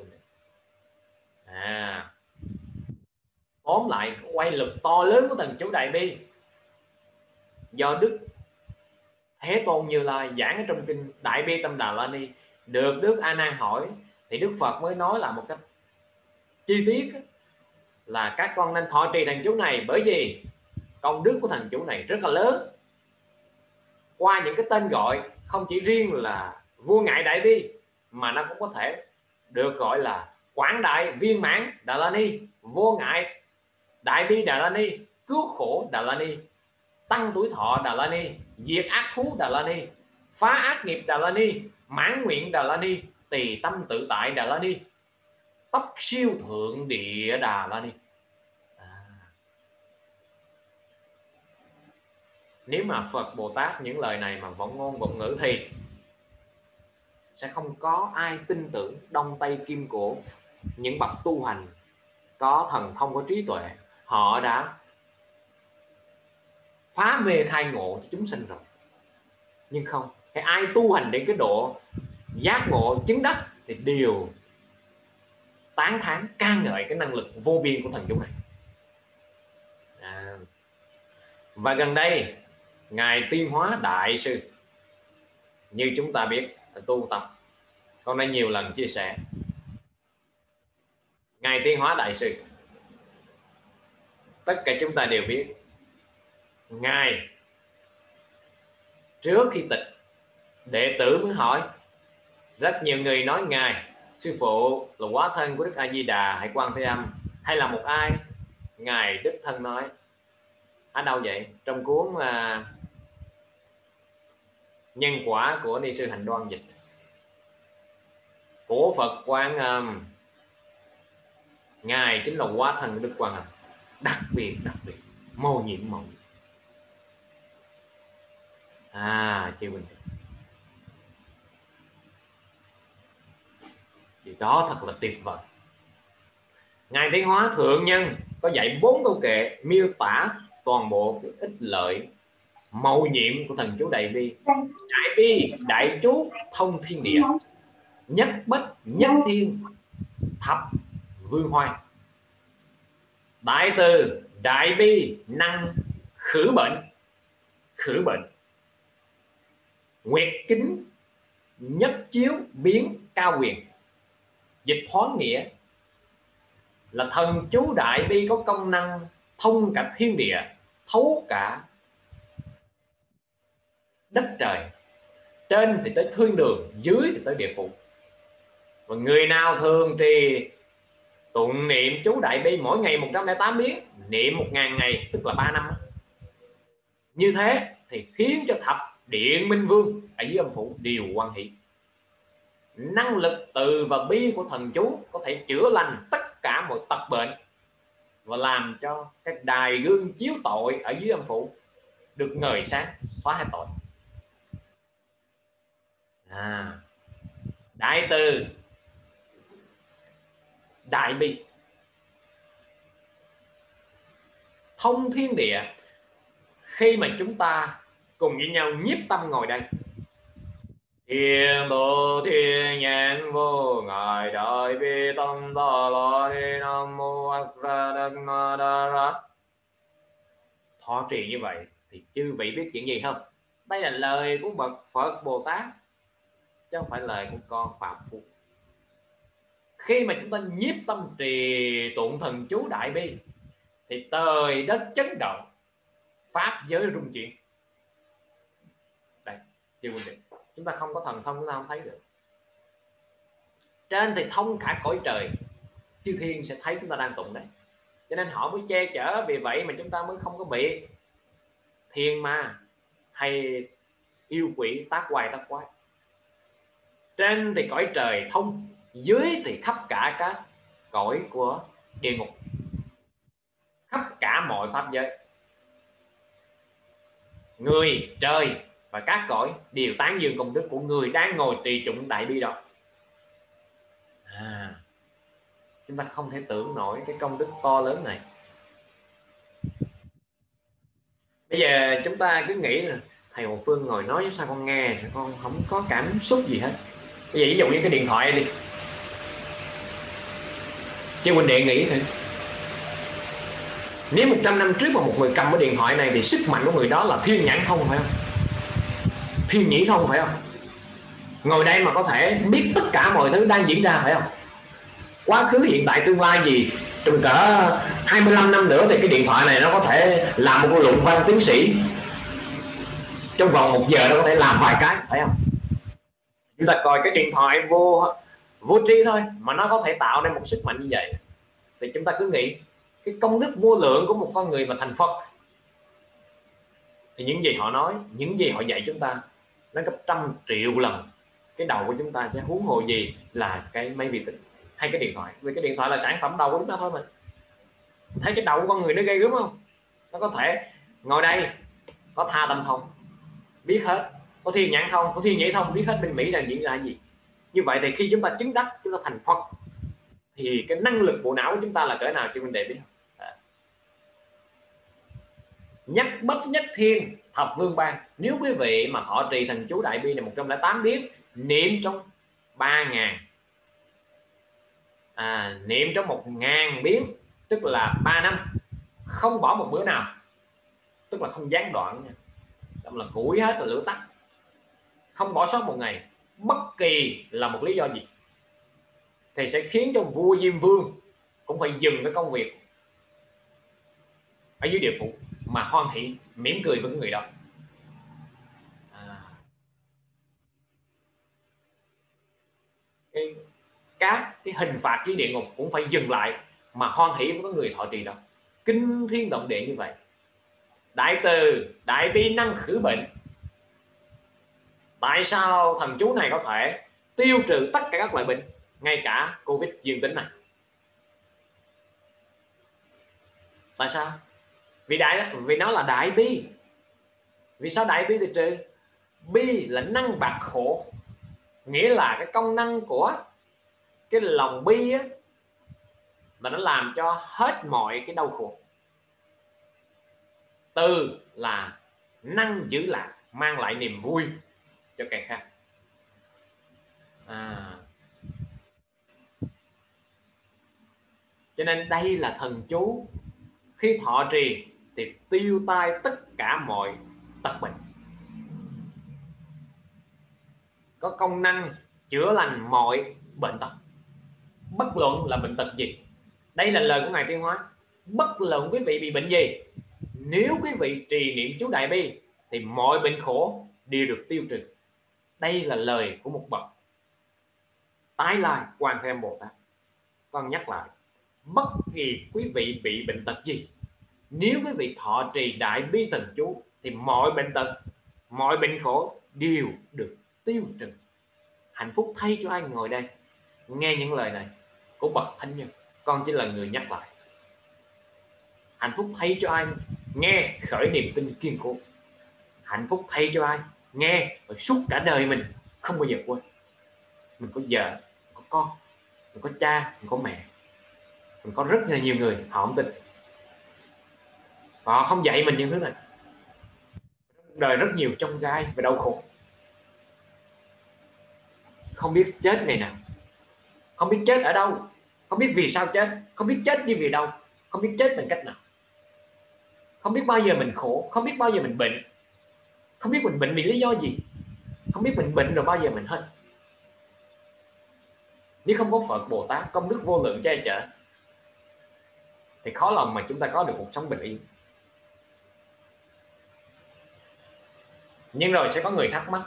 Speaker 2: à. Tóm lại, quay lực to lớn của thần chú đại bi. Do đức thế tôn như lai giảng ở trong kinh đại bi tâm đà la ni, được đức a nan hỏi, thì đức phật mới nói là một cách chi tiết là các con nên thọ trì thần chú này. Bởi vì công đức của thần chú này rất là lớn. Qua những cái tên gọi, không chỉ riêng là vua ngại đại bi, mà nó cũng có thể được gọi là quảng đại viên mãn đà la ni. Vô ngại đại bi đà la ni, cứu khổ đà la ni, tăng tuổi thọ đà la ni, diệt ác thú đà la ni, phá ác nghiệp đà la ni, mãn nguyện đà la ni, tỳ tâm tự tại đà la ni tóc siêu thượng địa đà la ni à. nếu mà phật bồ tát những lời này mà vọng ngôn, vọng ngữ thì sẽ không có ai tin tưởng đông tây kim cổ những bậc tu hành có thần thông, có trí tuệ. Họ đã phá mê khai ngộ cho chúng sinh rồi. Nhưng không thì ai tu hành đến cái độ giác ngộ chứng đắc thì đều tán thán, ca ngợi cái năng lực vô biên của thần chúng này à. và gần đây, ngài tiên hóa đại sư, như chúng ta biết tu tập, con đã nhiều lần chia sẻ ngài tiên hóa đại sư, tất cả chúng ta đều biết, ngài trước khi tịch, đệ tử mới hỏi, rất nhiều người nói ngài sư phụ là quá thân của đức a di đà hải quan thế âm. Hay là một ai? Ngài đức thân nói. Ở đâu vậy? Trong cuốn à, nhân quả của ni sư hành đoan dịch. Của phật quan um, à, ngài chính là quá thân của đức quan âm. Đặc biệt đặc biệt. Mô nhiệm mộng à chị bình thì đó thật là tuyệt vời. Ngài tiến hóa thượng nhân có dạy bốn câu kệ miêu tả toàn bộ cái ích lợi màu nhiệm của thần chú đại bi. Đại bi, đại chú, thông thiên địa. Nhất bất, nhất thiên, thập, vương hoan đại từ, đại bi, năng, khử bệnh. Khử bệnh. Nguyệt kính, nhất chiếu, biến, cao quyền dịch thoáng nghĩa là thần chú đại bi có công năng thông cả thiên địa, thấu cả đất trời. Trên thì tới thiên đường, dưới thì tới địa phủ. Và người nào thường trì tụng niệm chú đại bi mỗi ngày 108 biến, niệm một ngàn ngày, tức là 3 năm như thế thì khiến cho thập điện minh vương ở dưới âm phủ đều quan hệ năng lực từ và bi của thần chú có thể chữa lành tất cả mọi tật bệnh và làm cho cái đài gương chiếu tội ở dưới âm phủ được ngời sáng xóa hết tội. À, đại từ đại bi. Thông thiên địa khi mà chúng ta cùng với nhau nhiếp tâm ngồi đây thiên bồ thiên nhãn vô ngài đại bi tâm đà la ni nam mô a ra đắc na đa ra. Thọ trì như vậy thì chư vị biết chuyện gì không? Đây là lời của bậc phật bồ tát, chứ không phải lời của con phạm phu. Khi mà chúng ta nhiếp tâm trì tụng thần chú đại bi, thì trời đất chấn động, pháp giới rung chuyển. Đây chưa quên định chúng ta không có thần thông, chúng ta không thấy được. Trên thì thông cả cõi trời, chư thiên sẽ thấy chúng ta đang tụng đấy. Cho nên họ mới che chở vì vậy mà chúng ta mới không có bị thiên ma hay yêu quỷ tác hoài tác quái. Trên thì cõi trời thông, dưới thì khắp cả các cõi của địa ngục. Khắp cả mọi pháp giới. Người, trời và các cõi đều tán dương công đức của người đang ngồi trì tụng đại bi đó. À, chúng ta không thể tưởng nổi cái công đức to lớn này. Bây giờ chúng ta cứ nghĩ là thầy Hồ Phương ngồi nói sao con nghe con không có cảm xúc gì hết. Bây giờ ví dụ như cái điện thoại đi. Chứ Quỳnh Điện nghĩ thôi nếu 100 năm trước mà một người cầm cái điện thoại này thì sức mạnh của người đó là thiên nhãn thông phải không? Thiên nhĩ thông phải không? Ngồi đây mà có thể biết tất cả mọi thứ đang diễn ra phải không? Quá khứ, hiện tại, tương lai gì? Chừng cỡ 25 năm nữa thì cái điện thoại này nó có thể làm một luận văn tiến sĩ. Trong vòng một giờ nó có thể làm vài cái, phải không? Chúng ta coi cái điện thoại vô vô tri thôi, mà nó có thể tạo nên một sức mạnh như vậy. Thì chúng ta cứ nghĩ, cái công đức vô lượng của một con người mà thành Phật. Thì những gì họ nói, những gì họ dạy chúng ta nó gấp trăm triệu lần. Cái đầu của chúng ta sẽ huống hồ gì là cái máy vi tính hay cái điện thoại. Vì cái điện thoại là sản phẩm đầu của chúng ta thôi mà. Thấy cái đầu của con người nó gây gớm không? Nó có thể ngồi đây, có tha tâm thông biết hết. Có thiên nhãn thông có thiên nhĩ thông biết hết bên mỹ đang diễn ra gì. Như vậy thì khi chúng ta chứng đắc, chúng ta thành phật, thì cái năng lực bộ não của chúng ta là cỡ nào chứ mình để biết à. nhất bất nhất thiên thập vương ban nếu quý vị mà họ trì thần chú đại bi này 108 biến niệm trong 3 ngàn. À, niệm trong một ngàn biến tức là 3 năm. Không bỏ một bữa nào. Tức là không gián đoạn nha. Tức là củi hết là lửa tắt. Không bỏ sót một ngày. Bất kỳ là một lý do gì. Thì sẽ khiến cho vua diêm vương cũng phải dừng cái công việc ở dưới địa phủ mà hoan hỷ mỉm cười với người đó. À. cái, các cái hình phạt dưới địa ngục cũng phải dừng lại mà hoan hỷ với người thọ trì đó. Kinh thiên động địa như vậy. Đại từ đại bi năng khử bệnh. Tại sao thần chú này có thể tiêu trừ tất cả các loại bệnh ngay cả covid dương tính này? Tại sao? Vì đại vì nó là đại bi. Vì sao đại bi thì trừ? Bi là năng bạc khổ, nghĩa là cái công năng của cái lòng bi á, mà nó làm cho hết mọi cái đau khổ. Từ là năng giữ lại, mang lại niềm vui cho kẻ khác. À. cho nên đây là thần chú. Khi thọ trì thì tiêu tai tất cả mọi tật bệnh. Có công năng chữa lành mọi bệnh tật. Bất luận là bệnh tật gì. Đây là lời của ngài tiên hóa. Bất luận quý vị bị bệnh gì, nếu quý vị trì niệm chú đại bi, thì mọi bệnh khổ đều được tiêu trừ. Đây là lời của một bậc tái lai quan thế bồ tát. Con nhắc lại, bất kỳ quý vị bị bệnh tật gì nếu quý vị thọ trì đại bi thần chú, thì mọi bệnh tật, mọi bệnh khổ đều được tiêu trừ. Hạnh phúc thay cho ai ngồi đây. Nghe những lời này của bậc thánh nhân, con chỉ là người nhắc lại. Hạnh phúc thay cho ai nghe khởi niềm tin kiên cố. Hạnh phúc thay cho ai nghe và suốt cả đời mình không bao giờ quên. Mình có vợ có con, mình có cha, mình có mẹ. Mình có rất là nhiều người, họ không tin họ không dạy mình những thứ này. Đời rất nhiều trong gai và đau khổ. Không biết chết ngày nào. Không biết chết ở đâu. Không biết vì sao chết. Không biết chết đi vì đâu. Không biết chết bằng cách nào. Không biết bao giờ mình khổ. Không biết bao giờ mình bệnh. Không biết mình bệnh vì lý do gì. Không biết mình bệnh rồi bao giờ mình hết. Nếu không có Phật Bồ Tát, công đức vô lượng che chở, thì khó lòng mà chúng ta có được cuộc sống bình yên. Nhưng rồi sẽ có người thắc mắc.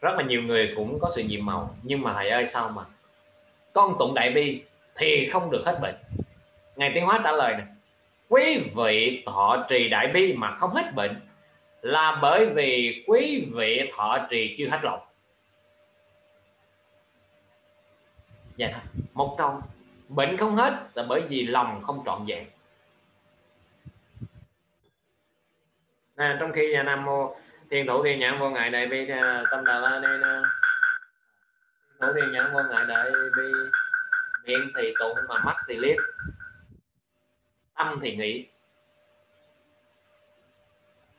Speaker 2: Rất là nhiều người cũng có sự nhiệm màu. Nhưng mà thầy ơi, sao mà? Con tụng đại bi thì không được hết bệnh. Ngài tiến hóa trả lời này quý vị thọ trì đại bi mà không hết bệnh là bởi vì quý vị thọ trì chưa hết lòng. Dạ. Một câu, bệnh không hết là bởi vì lòng không trọn vẹn. À, trong khi nhà nam mô thiên thủ thiên nhãn vô ngại đại bi à, tâm đà la ni na thủ thiên nhãn vô ngại đại bi miệng thì tụng mà mắt thì liếc tâm thì nghĩ.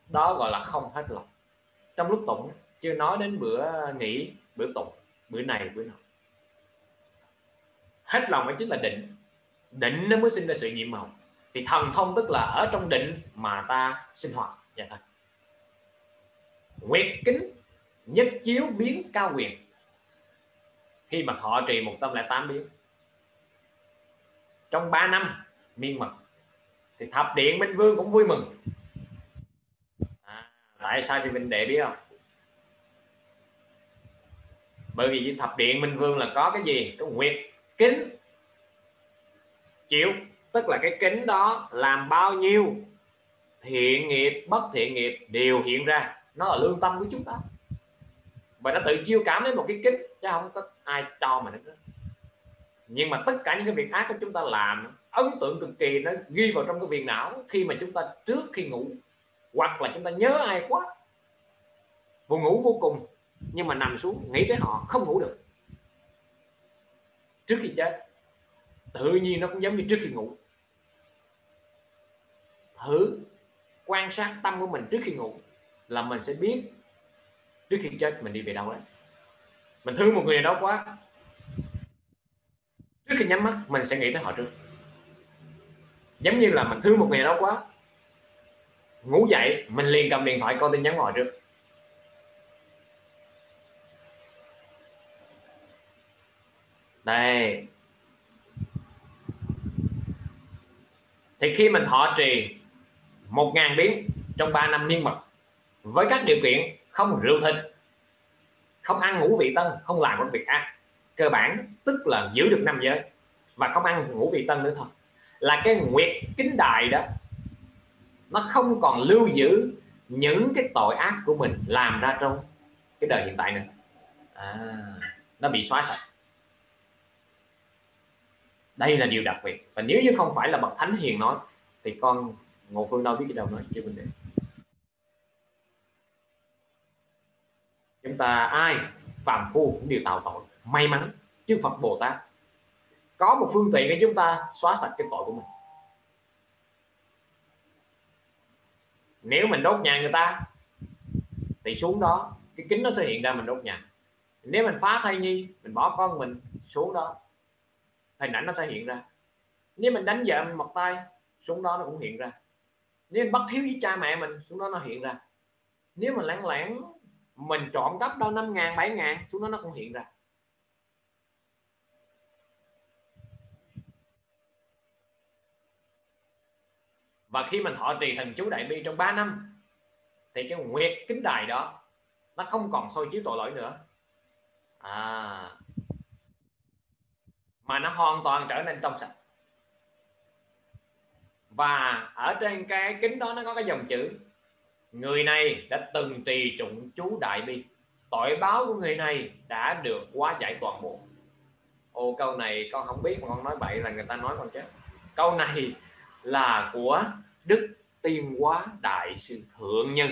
Speaker 2: Đó gọi là không hết lòng. Trong lúc tụng chưa nói đến bữa nghỉ bữa tụng bữa này bữa nọ. Hết lòng mới chính là định. Định nó mới sinh ra sự nhiệm màu thì thần thông tức là ở trong định mà ta sinh hoạt dạ thôi. Nguyệt kính nhất chiếu biến cao quyền. Khi mà họ trì một tâm lại tám biến. Trong 3 năm miên mật thì thập điện minh vương cũng vui mừng. À, tại sao thì mình đệ biết không? Bởi vì thập điện minh vương là có cái gì? Có nguyệt kính. Chịu tức là cái kính đó làm bao nhiêu thiện nghiệp, bất thiện nghiệp đều hiện ra. Nó là lương tâm của chúng ta. Và nó tự chiêu cảm đến một cái kích chứ không có ai cho mà nó nhưng mà tất cả những cái việc ác của chúng ta làm, ấn tượng cực kỳ, nó ghi vào trong cái viền não khi mà chúng ta trước khi ngủ. Hoặc là chúng ta nhớ ai quá. Buồn ngủ vô cùng, nhưng mà nằm xuống nghĩ tới họ, không ngủ được. Trước khi chết, tự nhiên nó cũng giống như trước khi ngủ. Thử quan sát tâm của mình trước khi ngủ là mình sẽ biết trước khi chết mình đi về đâu đấy. Mình thương một người nào đó quá, trước khi nhắm mắt mình sẽ nghĩ tới họ trước. Giống như là mình thương một người nào đó quá, ngủ dậy mình liền cầm điện thoại, coi tin nhắn của họ trước. Đây thì khi mình thọ trì 1.000 biến trong 3 năm niên mật. Với các điều kiện không rượu thịt không ăn ngủ vị tân không làm công việc ác cơ bản tức là giữ được năm giới và không ăn ngủ vị tân nữa thôi. Là cái nguyệt kính đại đó nó không còn lưu giữ những cái tội ác của mình làm ra trong cái đời hiện tại nữa. À, nó bị xóa sạch. Đây là điều đặc biệt. Và nếu như không phải là bậc thánh hiền nói thì con ngộ phương đâu biết cái đầu nói chưa vấn đề chúng ta, ai? Phạm phu cũng đều tạo tội, may mắn chứ Phật Bồ Tát. Có một phương tiện để chúng ta xóa sạch cái tội của mình. Nếu mình đốt nhà người ta, thì xuống đó, cái kính nó sẽ hiện ra mình đốt nhà. Nếu mình phá thai nhi, mình bỏ con mình, xuống đó hình ảnh nó sẽ hiện ra. Nếu mình đánh vợ mình một tay, xuống đó nó cũng hiện ra nếu mình bắt thiếu với cha mẹ mình, xuống đó nó hiện ra. Nếu mà lãng lãng, mình trộm cắp đâu, năm ngàn, bảy ngàn, xuống đó nó cũng hiện ra. Và khi mình thọ trì thần chú đại bi trong 3 năm, thì cái nguyệt kính đài đó, nó không còn soi chiếu tội lỗi nữa. À. Mà nó hoàn toàn trở nên trong sạch và ở trên cái kính đó nó có cái dòng chữ, người này đã từng trì trụng chú đại bi, tội báo của người này đã được quá giải toàn bộ. Ô, câu này con không biết mà con nói bậy là người ta nói con chết. Câu này là của đức tiên hóa đại sư thượng nhân.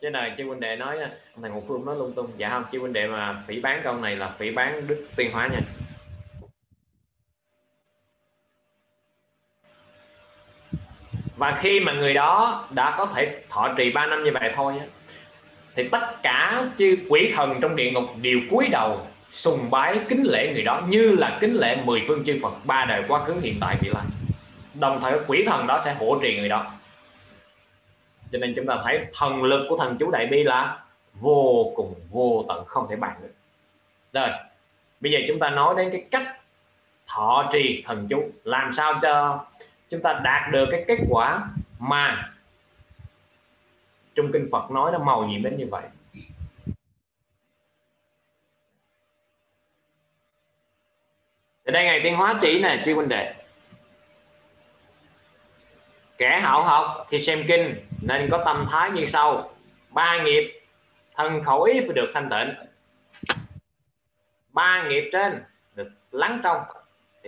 Speaker 2: Chứ này chư huynh đệ nói thằng ngọc phương nói lung tung dạ không chư huynh đệ mà phỉ bán câu này là phỉ bán đức tiên hóa nha. Và khi mà người đó đã có thể thọ trì 3 năm như vậy thôi thì tất cả chư quỷ thần trong địa ngục đều cúi đầu sùng bái kính lễ người đó như là kính lễ mười phương chư Phật ba đời quá khứ, hiện tại, vị lai. Đồng thời quỷ thần đó sẽ hỗ trì người đó. Cho nên chúng ta thấy thần lực của thần chú đại bi là vô cùng, vô tận, không thể bàn được. Rồi, bây giờ chúng ta nói đến cái cách thọ trì thần chú. Làm sao cho chúng ta đạt được cái kết quả mà trong kinh Phật nói nó màu nhiệm đến như vậy. Thì đây ngày tiên hóa chỉ nè chư huynh đệ. Kẻ hảo học thì xem kinh nên có tâm thái như sau. Ba nghiệp, thân khẩu ý phải được thanh tịnh. Ba nghiệp trên được lắng trong.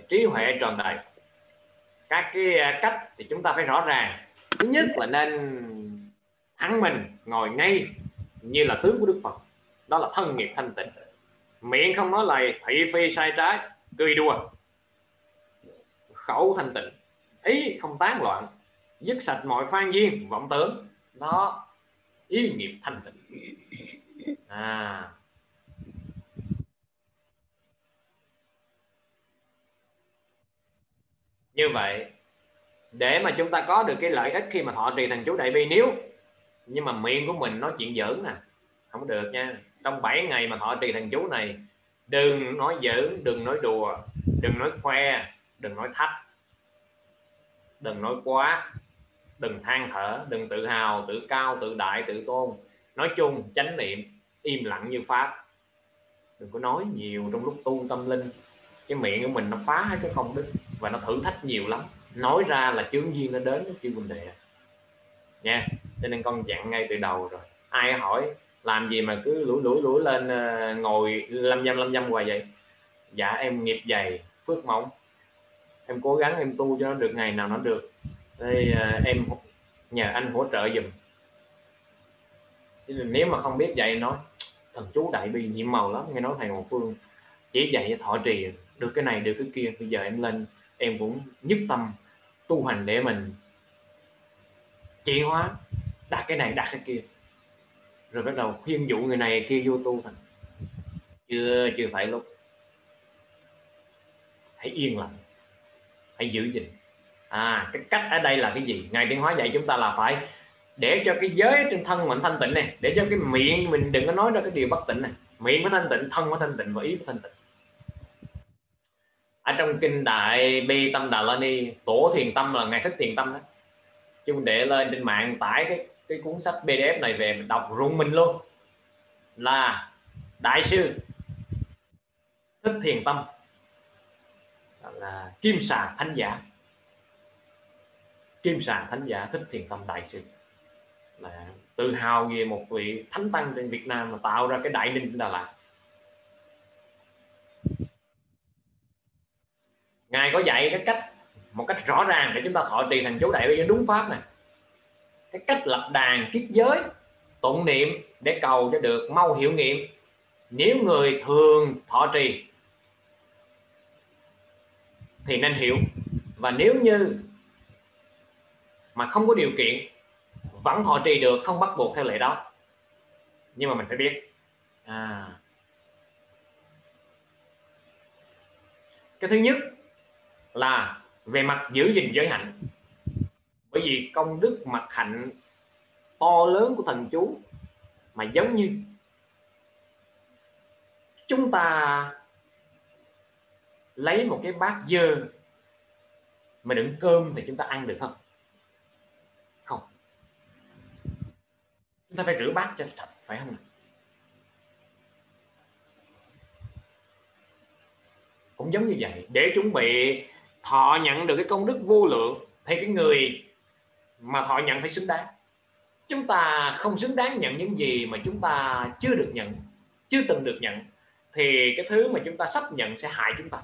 Speaker 2: Trí huệ tròn đầy các cái à, cách thì chúng ta phải rõ ràng. Thứ nhất là nên thắng mình, ngồi ngay như là tướng của đức phật. Đó là thân nghiệp thanh tịnh. Miệng không nói lời thị phi sai trái, cười đùa, khẩu thanh tịnh. Ý không tán loạn, dứt sạch mọi phan duyên, vọng tưởng. Đó, ý nghiệp thanh tịnh. À như vậy, để mà chúng ta có được cái lợi ích khi mà thọ trì thần chú đại bi, nếu nhưng mà miệng của mình nói chuyện giỡn nè, không được nha. Trong 7 ngày mà thọ trì thần chú này, đừng nói giỡn, đừng nói đùa, đừng nói khoe, đừng nói thách, đừng nói quá, đừng than thở, đừng tự hào, tự cao, tự đại, tự tôn. Nói chung, chánh niệm, im lặng như pháp. Đừng có nói nhiều trong lúc tu tâm linh, cái miệng của mình nó phá hết cái không đức và nó thử thách nhiều lắm. Nói ra là chướng duyên nó đến chứ kêu vấn nha, cho nên con dặn ngay từ đầu rồi. Ai hỏi, làm gì mà cứ lủi lủi lủi lên ờ, ngồi lâm dâm lâm dâm hoài vậy? Dạ em nghiệp dày, phước mỏng em cố gắng em tu cho nó được ngày nào nó được. Đây ờ, em nhờ anh hỗ trợ giùm. Chứ nếu mà không biết dạy, nói, thần chú đại bi nhiệm màu lắm. Nghe nói thầy Ngọc Phương chỉ dạy thọ trì, được cái này, được cái kia, bây giờ em lên em cũng nhất tâm tu hành để mình chuyển hóa, đạt cái này, đạt cái kia. Rồi bắt đầu khuyên dụ người này, kia vô tu thành. Chưa chưa phải lúc. Hãy yên lặng. Hãy giữ gìn. À cái cách ở đây là cái gì? Ngài tiến hóa dạy chúng ta là phải để cho cái giới trên thân mình thanh tịnh này, để cho cái miệng mình đừng có nói ra cái điều bất tịnh này. Miệng phải thanh tịnh, thân phải thanh tịnh và ý phải thanh tịnh ở trong kinh đại bi tâm đà la ni, tổ thiền tâm là ngài thích thiền tâm đó. Chung để lên trên mạng tải cái cái cuốn sách pdf này về, mình đọc rung mình luôn. Là đại sư thích thiền tâm. Là kim xà thánh giả. Kim xà thánh giả thích thiền tâm đại sư. Là tự hào về một vị thánh tăng trên Việt Nam mà tạo ra cái đại ninh Đà Lạt. Ngài có dạy cái cách, một cách rõ ràng để chúng ta thọ trì thành chú đại với đúng pháp này. Cái cách lập đàn kiết giới, tụng niệm để cầu cho được mau hiểu nghiệm. Nếu người thường thọ trì, thì nên hiểu. Và nếu như mà không có điều kiện, vẫn thọ trì được, không bắt buộc theo lệ đó. Nhưng mà mình phải biết. À. cái thứ nhất là về mặt giữ gìn giới hạnh. Bởi vì công đức mặt hạnh to lớn của thần chú mà giống như chúng ta lấy một cái bát dơ mà đựng cơm thì chúng ta ăn được không? Không. Chúng ta phải rửa bát cho sạch, phải không cũng giống như vậy. Để chuẩn bị thọ nhận được cái công đức vô lượng thì cái người mà thọ nhận phải xứng đáng. Chúng ta không xứng đáng nhận những gì mà chúng ta chưa được nhận, chưa từng được nhận, thì cái thứ mà chúng ta sắp nhận sẽ hại chúng ta.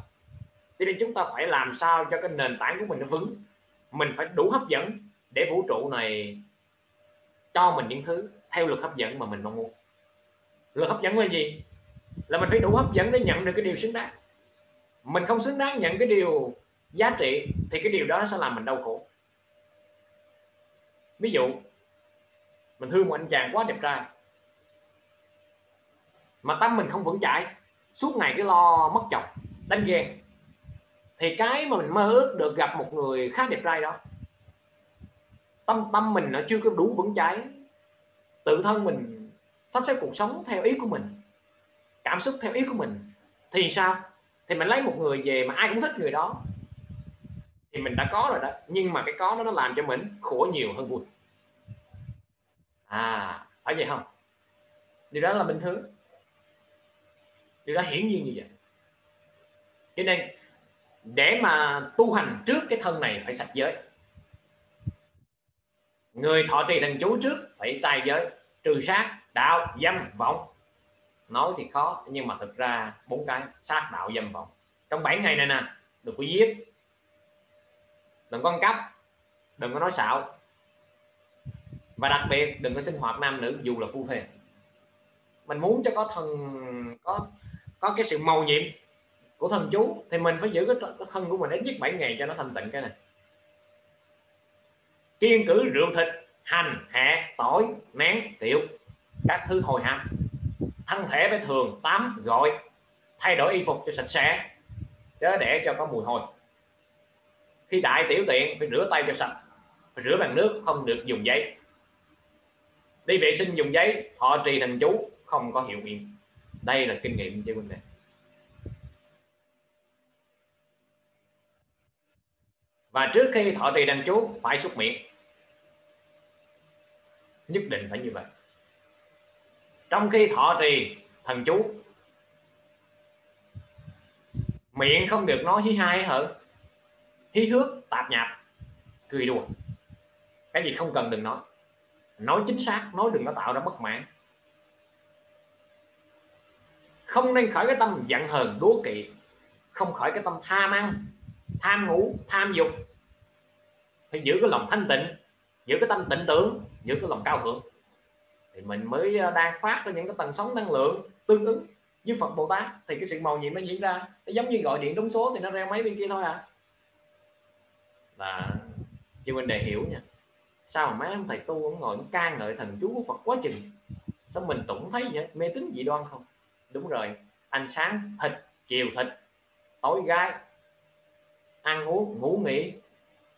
Speaker 2: Cho nên chúng ta phải làm sao cho cái nền tảng của mình nó vững. Mình phải đủ hấp dẫn để vũ trụ này cho mình những thứ theo luật hấp dẫn mà mình mong muốn. Luật hấp dẫn là gì? Là mình phải đủ hấp dẫn để nhận được cái điều xứng đáng. Mình không xứng đáng nhận cái điều giá trị thì cái điều đó sẽ làm mình đau khổ. Ví dụ, mình thương một anh chàng quá đẹp trai, mà tâm mình không vững chãi, suốt ngày cứ lo mất chồng, đánh ghen, thì cái mà mình mơ ước được gặp một người khác đẹp trai đó, tâm tâm mình nó chưa có đủ vững chãi, tự thân mình sắp xếp cuộc sống theo ý của mình, cảm xúc theo ý của mình, thì sao? Thì mình lấy một người về mà ai cũng thích người đó thì mình đã có rồi đó. Nhưng mà cái có đó nó làm cho mình khổ nhiều hơn vui à phải vậy không? Điều đó là bình thường. Điều đó hiển nhiên như vậy. Cho nên, để mà tu hành trước cái thân này phải sạch giới. Người thọ trì thần chú trước phải trai giới, trừ sát, đạo, dâm, vọng. Nói thì khó, nhưng mà thực ra bốn cái, sát, đạo, dâm, vọng. Trong 7 ngày này nè đừng có giết đừng có ăn cắp đừng có nói xạo. Và đặc biệt đừng có sinh hoạt nam nữ dù là phu thê. Mình muốn cho có thân có có cái sự màu nhiệm của thần chú thì mình phải giữ cái, cái thân của mình ít nhất 7 ngày cho nó thanh tịnh cái này. Kiên cử rượu thịt hành hẹ tỏi nén tiểu các thứ hồi hám thân thể phải thường tắm gội thay đổi y phục cho sạch sẽ chớ để cho có mùi hôi khi đại tiểu tiện phải rửa tay cho sạch, phải rửa bằng nước, không được dùng giấy. Đi vệ sinh dùng giấy, họ trì thành chú, không có hiệu nghiệm. Đây là kinh nghiệm cho vấn đề và trước khi thọ trì đàn chú, phải xúc miệng. Nhất định phải như vậy. Trong khi thọ trì thần chú, miệng không được nói hí hai hở hí hước, tạp nhạp, cười đùa. Cái gì không cần đừng nói. Nói chính xác, nói đừng có tạo ra bất mãn. Không nên khởi cái tâm giận hờn, đố kỵ. Không khởi cái tâm tham ăn tham ngủ, tham dục. Phải giữ cái lòng thanh tịnh, giữ cái tâm tịnh tưởng, giữ cái lòng cao thượng. Thì mình mới ờ, đang phát ra những cái tần sóng năng lượng tương ứng với Phật Bồ Tát. Thì cái sự màu nhiệm nó diễn ra. Nó giống như gọi điện đúng số thì nó reo máy bên kia thôi à là chị Quỳnh Đề hiểu nha. Sao mà mấy ông thầy tu ông ngồi ca ngợi thần chú của Phật quá chừng? Sao mình cũng thấy vậy? Mê tín dị đoan không? Đúng rồi anh sáng thịt chiều thịt, tối gái, ăn uống, ngủ nghỉ,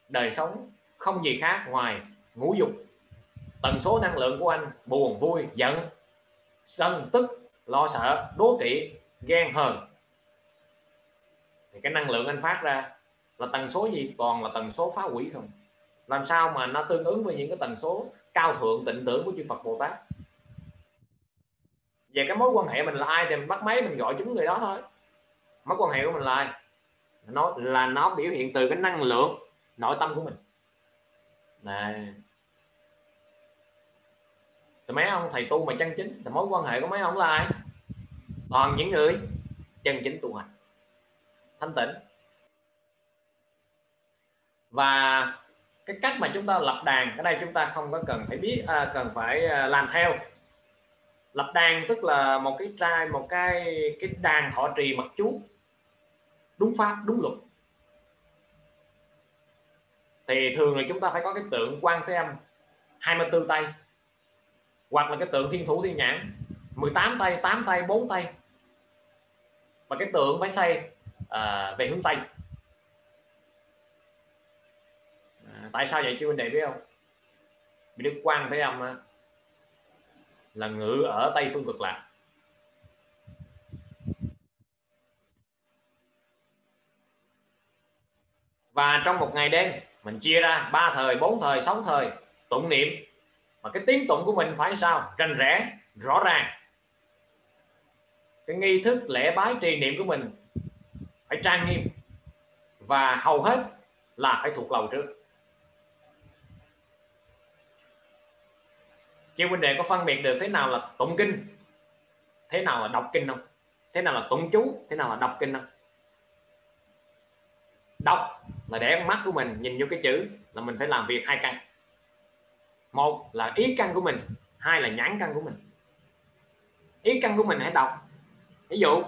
Speaker 2: đời sống không gì khác ngoài ngũ dục. Tần số năng lượng của anh buồn, vui, giận, sân, tức, lo sợ, đố kỵ, ghen hờn. Thì cái năng lượng anh phát ra là tần số gì? Toàn là tần số phá hủy không? Làm sao mà nó tương ứng với những cái tần số cao thượng, tịnh tưởng của chư Phật Bồ Tát? Về cái mối quan hệ mình là ai thì mình bắt máy mình gọi chúng người đó thôi. Mối quan hệ của mình là ai? Nó là nó biểu hiện từ cái năng lượng nội tâm của mình. Này. Thì mấy ông thầy tu mà chân chính, thì mối quan hệ của mấy ông là ai? Toàn những người chân chính tu hành. Thanh tịnh và cái cách mà chúng ta lập đàn ở đây chúng ta không có cần phải biết à, cần phải à, làm theo. Lập đàn tức là một cái trai một cái cái đàn thọ trì mật chú. Đúng pháp đúng luật. Thì thường là chúng ta phải có cái tượng quan thế âm 24 tay. Hoặc là cái tượng thiên thủ thiên nhãn 18 tay 8 tay 4 tay. Và cái tượng phải xây à, về hướng tây à, tại sao vậy chứ anh đệ biết không? Vì đức quan thế âm là ngự ở tây phương cực lạc. Và trong một ngày đêm, mình chia ra ba thời, bốn thời, sáu thời, tụng niệm. Mà cái tiếng tụng của mình phải sao? Rành rẽ, rõ ràng. Cái nghi thức lễ bái trì niệm của mình phải trang nghiêm. Và hầu hết là phải thuộc lòng trước. Chị huynh đệ có phân biệt được thế nào là tụng kinh, thế nào là đọc kinh không? Thế nào là tụng chú, thế nào là đọc kinh không? Đọc là để mắt của mình nhìn vô cái chữ là mình phải làm việc hai căn. Một là ý căn của mình, hai là nhãn căn của mình. Ý căn của mình hãy đọc. Ví dụ,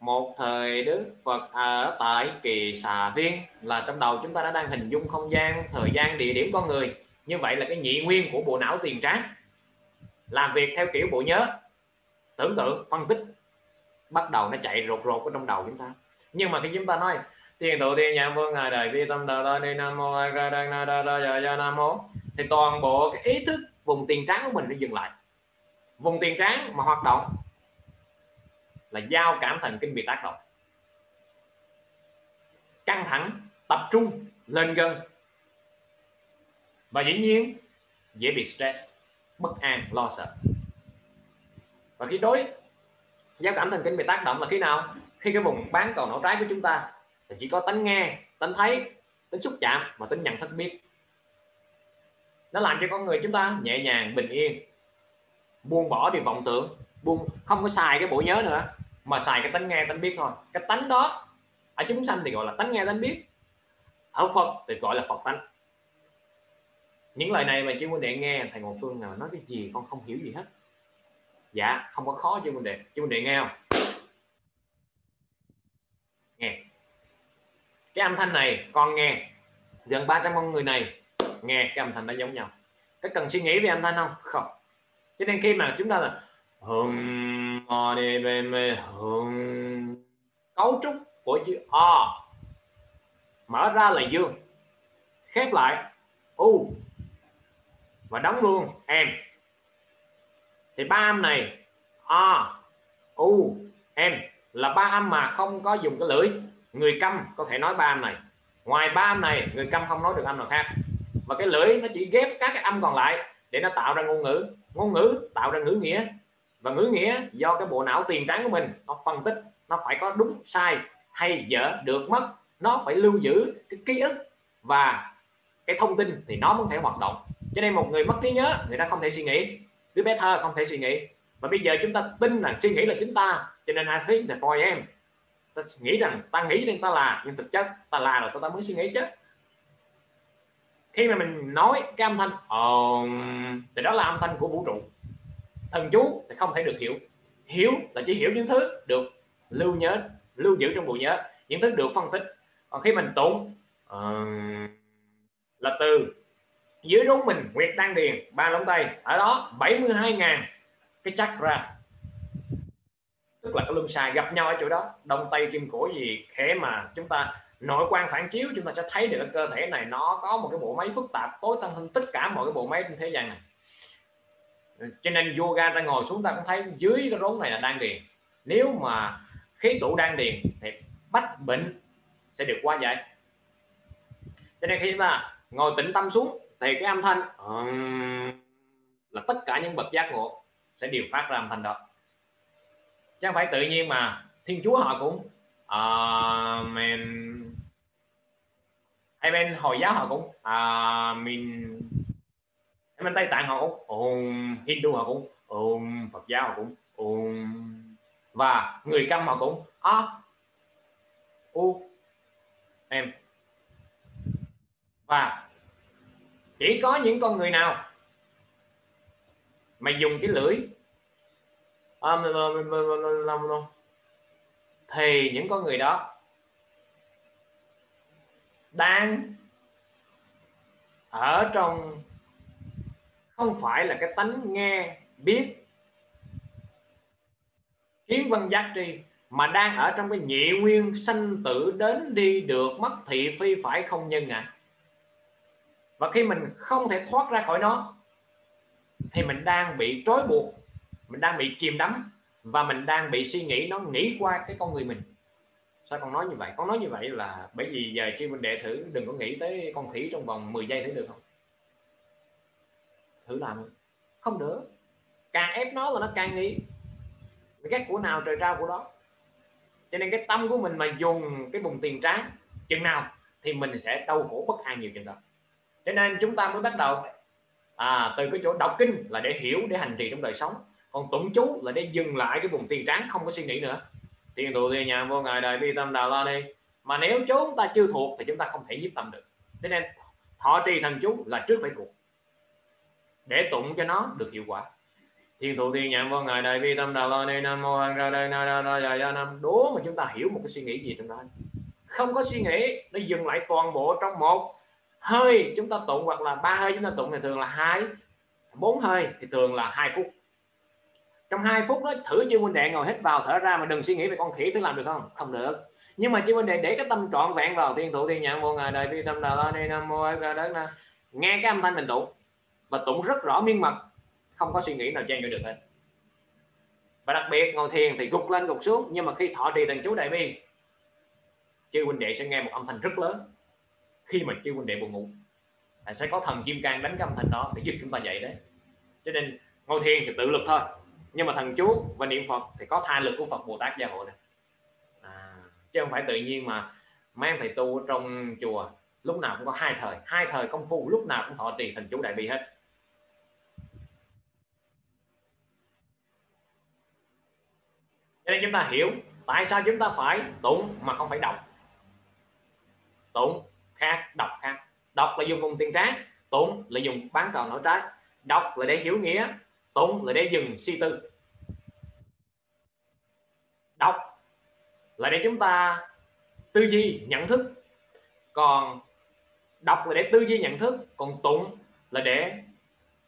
Speaker 2: một thời đức phật ở tại kỳ xà viên là trong đầu chúng ta đã đang hình dung không gian, thời gian, địa điểm con người như vậy là cái nhị nguyên của bộ não tiền tráng. Làm việc theo kiểu bộ nhớ. Tưởng tượng, phân tích. Bắt đầu nó chạy rột rột ở trong đầu chúng ta. Nhưng mà khi chúng ta nói tiền tổ tiên nhãn vương, ngài đời vi tâm đời đời đi nam mô, a, ra, đa đa đa, giờ giờ nam mô. Thì toàn bộ cái ý thức, vùng tiền trán của mình nó dừng lại. Vùng tiền trán mà hoạt động là giao cảm thần kinh bị tác động. Căng thẳng, tập trung, lên gần và dĩ nhiên, dễ bị stress, bất an, lo sợ. Và khi đối giao cảm thần kinh bị tác động là khi nào? Khi cái vùng bán cầu não trái của chúng ta thì chỉ có tính nghe, tính thấy, tính xúc chạm mà tính nhận thức biết. Nó làm cho con người chúng ta nhẹ nhàng, bình yên, buông bỏ đi vọng tưởng, buông, không có xài cái bộ nhớ nữa, mà xài cái tánh nghe tánh biết thôi. Cái tánh đó, ở chúng sanh thì gọi là tánh nghe, tánh biết. Ở Phật thì gọi là Phật tánh những lời này mà chú Quỳnh đệ nghe, thầy Ngọc Phương nào nói cái gì con không hiểu gì hết. Dạ không có khó chị Quỳnh đệ. Chú Quỳnh đệ nghe không? Nghe. Cái âm thanh này, con nghe. Gần 300 con người này nghe cái âm thanh nó giống nhau. Có cần suy nghĩ về âm thanh không? Không. Cho nên khi mà chúng ta là hum đi về mê hum cấu trúc của chữ o, mở ra là dương, khép lại, u và đóng luôn em. Thì ba âm này, a, u em là ba âm mà không có dùng cái lưỡi. Người câm có thể nói ba âm này. Ngoài ba âm này, người câm không nói được âm nào khác. Và cái lưỡi nó chỉ ghép các cái âm còn lại để nó tạo ra ngôn ngữ. Ngôn ngữ tạo ra ngữ nghĩa. Và ngữ nghĩa do cái bộ não tiền trắng của mình, nó phân tích, nó phải có đúng, sai, hay, dở, được, mất. Nó phải lưu giữ cái ký ức và cái thông tin thì nó mới thể hoạt động cho nên một người mất trí nhớ người ta không thể suy nghĩ. Đứa bé thơ không thể suy nghĩ. Và bây giờ chúng ta tin là suy nghĩ là chúng ta cho nên ai thấy là for em ta nghĩ rằng ta nghĩ nên ta là nhưng thực chất ta là rồi ta mới suy nghĩ chứ. Khi mà mình nói cái âm thanh um, thì đó là âm thanh của vũ trụ. Thần chú thì không thể được hiểu. Hiểu là chỉ hiểu những thứ được lưu nhớ lưu giữ trong bộ nhớ những thứ được phân tích. Còn khi mình tụng uh, là từ dưới rốn mình, nguyệt đan điền, ba lông tay. Ở đó 72.000 cái chakra tức là cái luân xài gặp nhau ở chỗ đó. Đông tây kim cổ gì khẽ mà chúng ta, nội quan phản chiếu, chúng ta sẽ thấy được cái cơ thể này. Nó có một cái bộ máy phức tạp, tối tăng hơn tất cả mọi cái bộ máy trên thế gian này. Cho nên yoga ta ngồi xuống ta cũng thấy dưới cái rốn này là đan điền. Nếu mà khí tụ đan điền thì bách bệnh sẽ được qua giải. Cho nên khi chúng ta ngồi tĩnh tâm xuống thì cái âm thanh um, là tất cả những bậc giác ngộ sẽ đều phát ra âm thanh đó. Chứ không phải tự nhiên mà thiên chúa họ cũng uh, mình hay bên hồi giáo họ cũng uh, mình bên tây tạng họ cũng um, hindu họ cũng um, phật giáo họ cũng um, và người câm họ cũng a à, u em và chỉ có những con người nào mà dùng cái lưỡi? À, Thì những con người đó đang ở trong, không phải là cái tánh nghe, biết kiến văn giác tri, mà đang ở trong cái nhị nguyên sanh tử đến đi được, mất thị phi phải không nhân à? Và khi mình không thể thoát ra khỏi nó, thì mình đang bị trói buộc, mình đang bị chìm đắm, và mình đang bị suy nghĩ, nó nghĩ qua cái con người mình. Sao con nói như vậy? Con nói như vậy là bởi vì giờ khi mình đệ thử, đừng có nghĩ tới con khỉ trong vòng 10 giây thử được không? Thử làm không được. Càng ép nó là nó càng nghĩ. Ghét của nào, trời trao của đó. Cho nên cái tâm của mình mà dùng cái vùng tiền tráng, chừng nào thì mình sẽ đau khổ bất an nhiều chừng đó cho nên chúng ta mới bắt đầu. À, từ cái chỗ đọc kinh là để hiểu để hành trì trong đời sống. Còn tụng chú là để dừng lại cái vùng tiền tráng không có suy nghĩ nữa. Tiền tụ thì nhà vô ngài đời bi tâm Đà la đi mà nếu chúng ta chưa thuộc thì chúng ta không thể nhiếp tâm được. Thế nên thọ trì thần chú là trước phải thuộc. Để tụng cho nó được hiệu quả. Thiên thụ thiên nhãn vô ngài đại bi tâm đà la ni. Nam mô A ra đây na ra ra ra ra nam. Đố mà chúng ta hiểu một cái suy nghĩ gì trong đó. Không có suy nghĩ nó dừng lại toàn bộ trong một hơi chúng ta tụng hoặc là ba hơi chúng ta tụng thì thường là hai, bốn hơi thì thường là hai phút. Trong hai phút đó, thử chưa huynh đệ ngồi hít vào thở ra mà đừng suy nghĩ về con khỉ thứ làm được không? Không được. Nhưng mà chưa huynh đệ để cái tâm trọn vẹn vào thiên thụ thiên nhãn vô ngài đời vi tâm đạo đi nam mô ra đất na nghe cái âm thanh mình tụng và tụng rất rõ miên mật, không có suy nghĩ nào chen vô được hết. Và đặc biệt ngồi thiền thì gục lên gục xuống, nhưng mà khi thọ trì thần chú đại bi, chư huynh đệ sẽ nghe một âm thanh rất lớn khi mà chưa huynh đệ buồn ngủ. Là sẽ có thần kim cang đánh cái âm thanh đó để giúp chúng ta dậy đấy. Cho nên ngồi thiền thì tự lực thôi. Nhưng mà thần chú và niệm phật thì có tha lực của phật bồ tát gia hộ này à, chứ không phải tự nhiên mà mấy em thầy tu ở trong chùa lúc nào cũng có hai thời. Hai thời công phu lúc nào cũng thọ trì thần chú đại bi hết. Cho nên chúng ta hiểu tại sao chúng ta phải tụng mà không phải đọc. Tụng khác đọc khác. Đọc là dùng vùng tiền tráng tốn là dùng bán cầu nổi trái đọc là để hiểu nghĩa, tốn là để dừng suy tư. Đọc là để chúng ta tư duy, nhận thức. Còn đọc là để tư duy, nhận thức. Còn tụng là để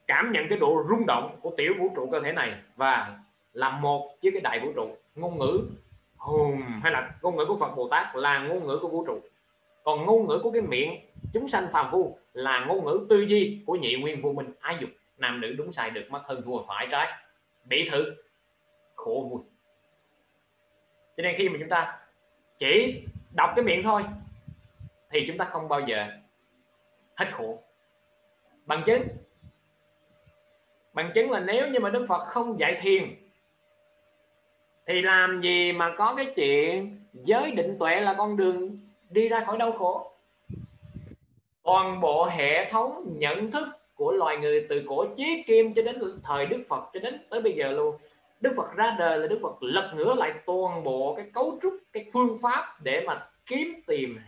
Speaker 2: cảm nhận cái độ rung động của tiểu vũ trụ cơ thể này và làm một với cái đại vũ trụ. Ngôn ngữ hay là ngôn ngữ của Phật Bồ Tát là ngôn ngữ của vũ trụ còn ngôn ngữ của cái miệng, chúng sanh phàm phu là ngôn ngữ tư duy của nhị nguyên vô minh ái dục. Nam nữ đúng sai được mất hơn thua phải trái. Bị thử, khổ vui. Cho nên khi mà chúng ta chỉ đọc cái miệng thôi, thì chúng ta không bao giờ hết khổ. Bằng chứng bằng chứng là nếu như mà Đức Phật không dạy thiền, thì làm gì mà có cái chuyện giới định tuệ là con đường đi ra khỏi đau khổ. Toàn bộ hệ thống nhận thức của loài người từ cổ chí kim cho đến thời Đức Phật cho đến tới bây giờ luôn. Đức Phật ra đời là Đức Phật lật ngửa lại toàn bộ cái cấu trúc cái phương pháp để mà kiếm tìm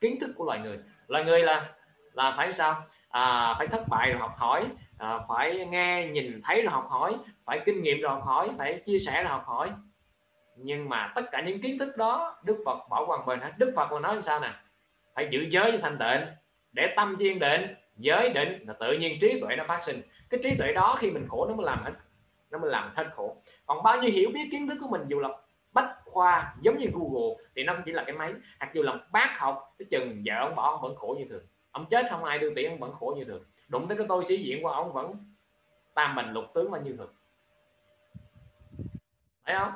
Speaker 2: kiến thức của loài người. Loài người là là phải sao? À, phải thất bại rồi học hỏi. À, phải nghe nhìn thấy rồi học hỏi. Phải kinh nghiệm rồi học hỏi. Phải chia sẻ rồi học hỏi nhưng mà tất cả những kiến thức đó, Đức Phật bỏ qua bên hết. Đức Phật mà nói sao nè? Phải giữ giới với thanh tịnh, để tâm chuyên định, giới định là tự nhiên trí tuệ nó phát sinh. Cái trí tuệ đó khi mình khổ nó mới làm hết, nó mới làm hết khổ. Còn bao nhiêu hiểu biết kiến thức của mình, dù là bách khoa, giống như Google, thì nó chỉ là cái máy. Hoặc dù là bác học, cái chừng vợ ông bỏ ông vẫn khổ như thường. Ông chết không ai đưa tiền, ông vẫn khổ như thường. Đụng tới cái tôi sĩ diện của ông vẫn tam bình lục tướng mà như thường. Thấy không?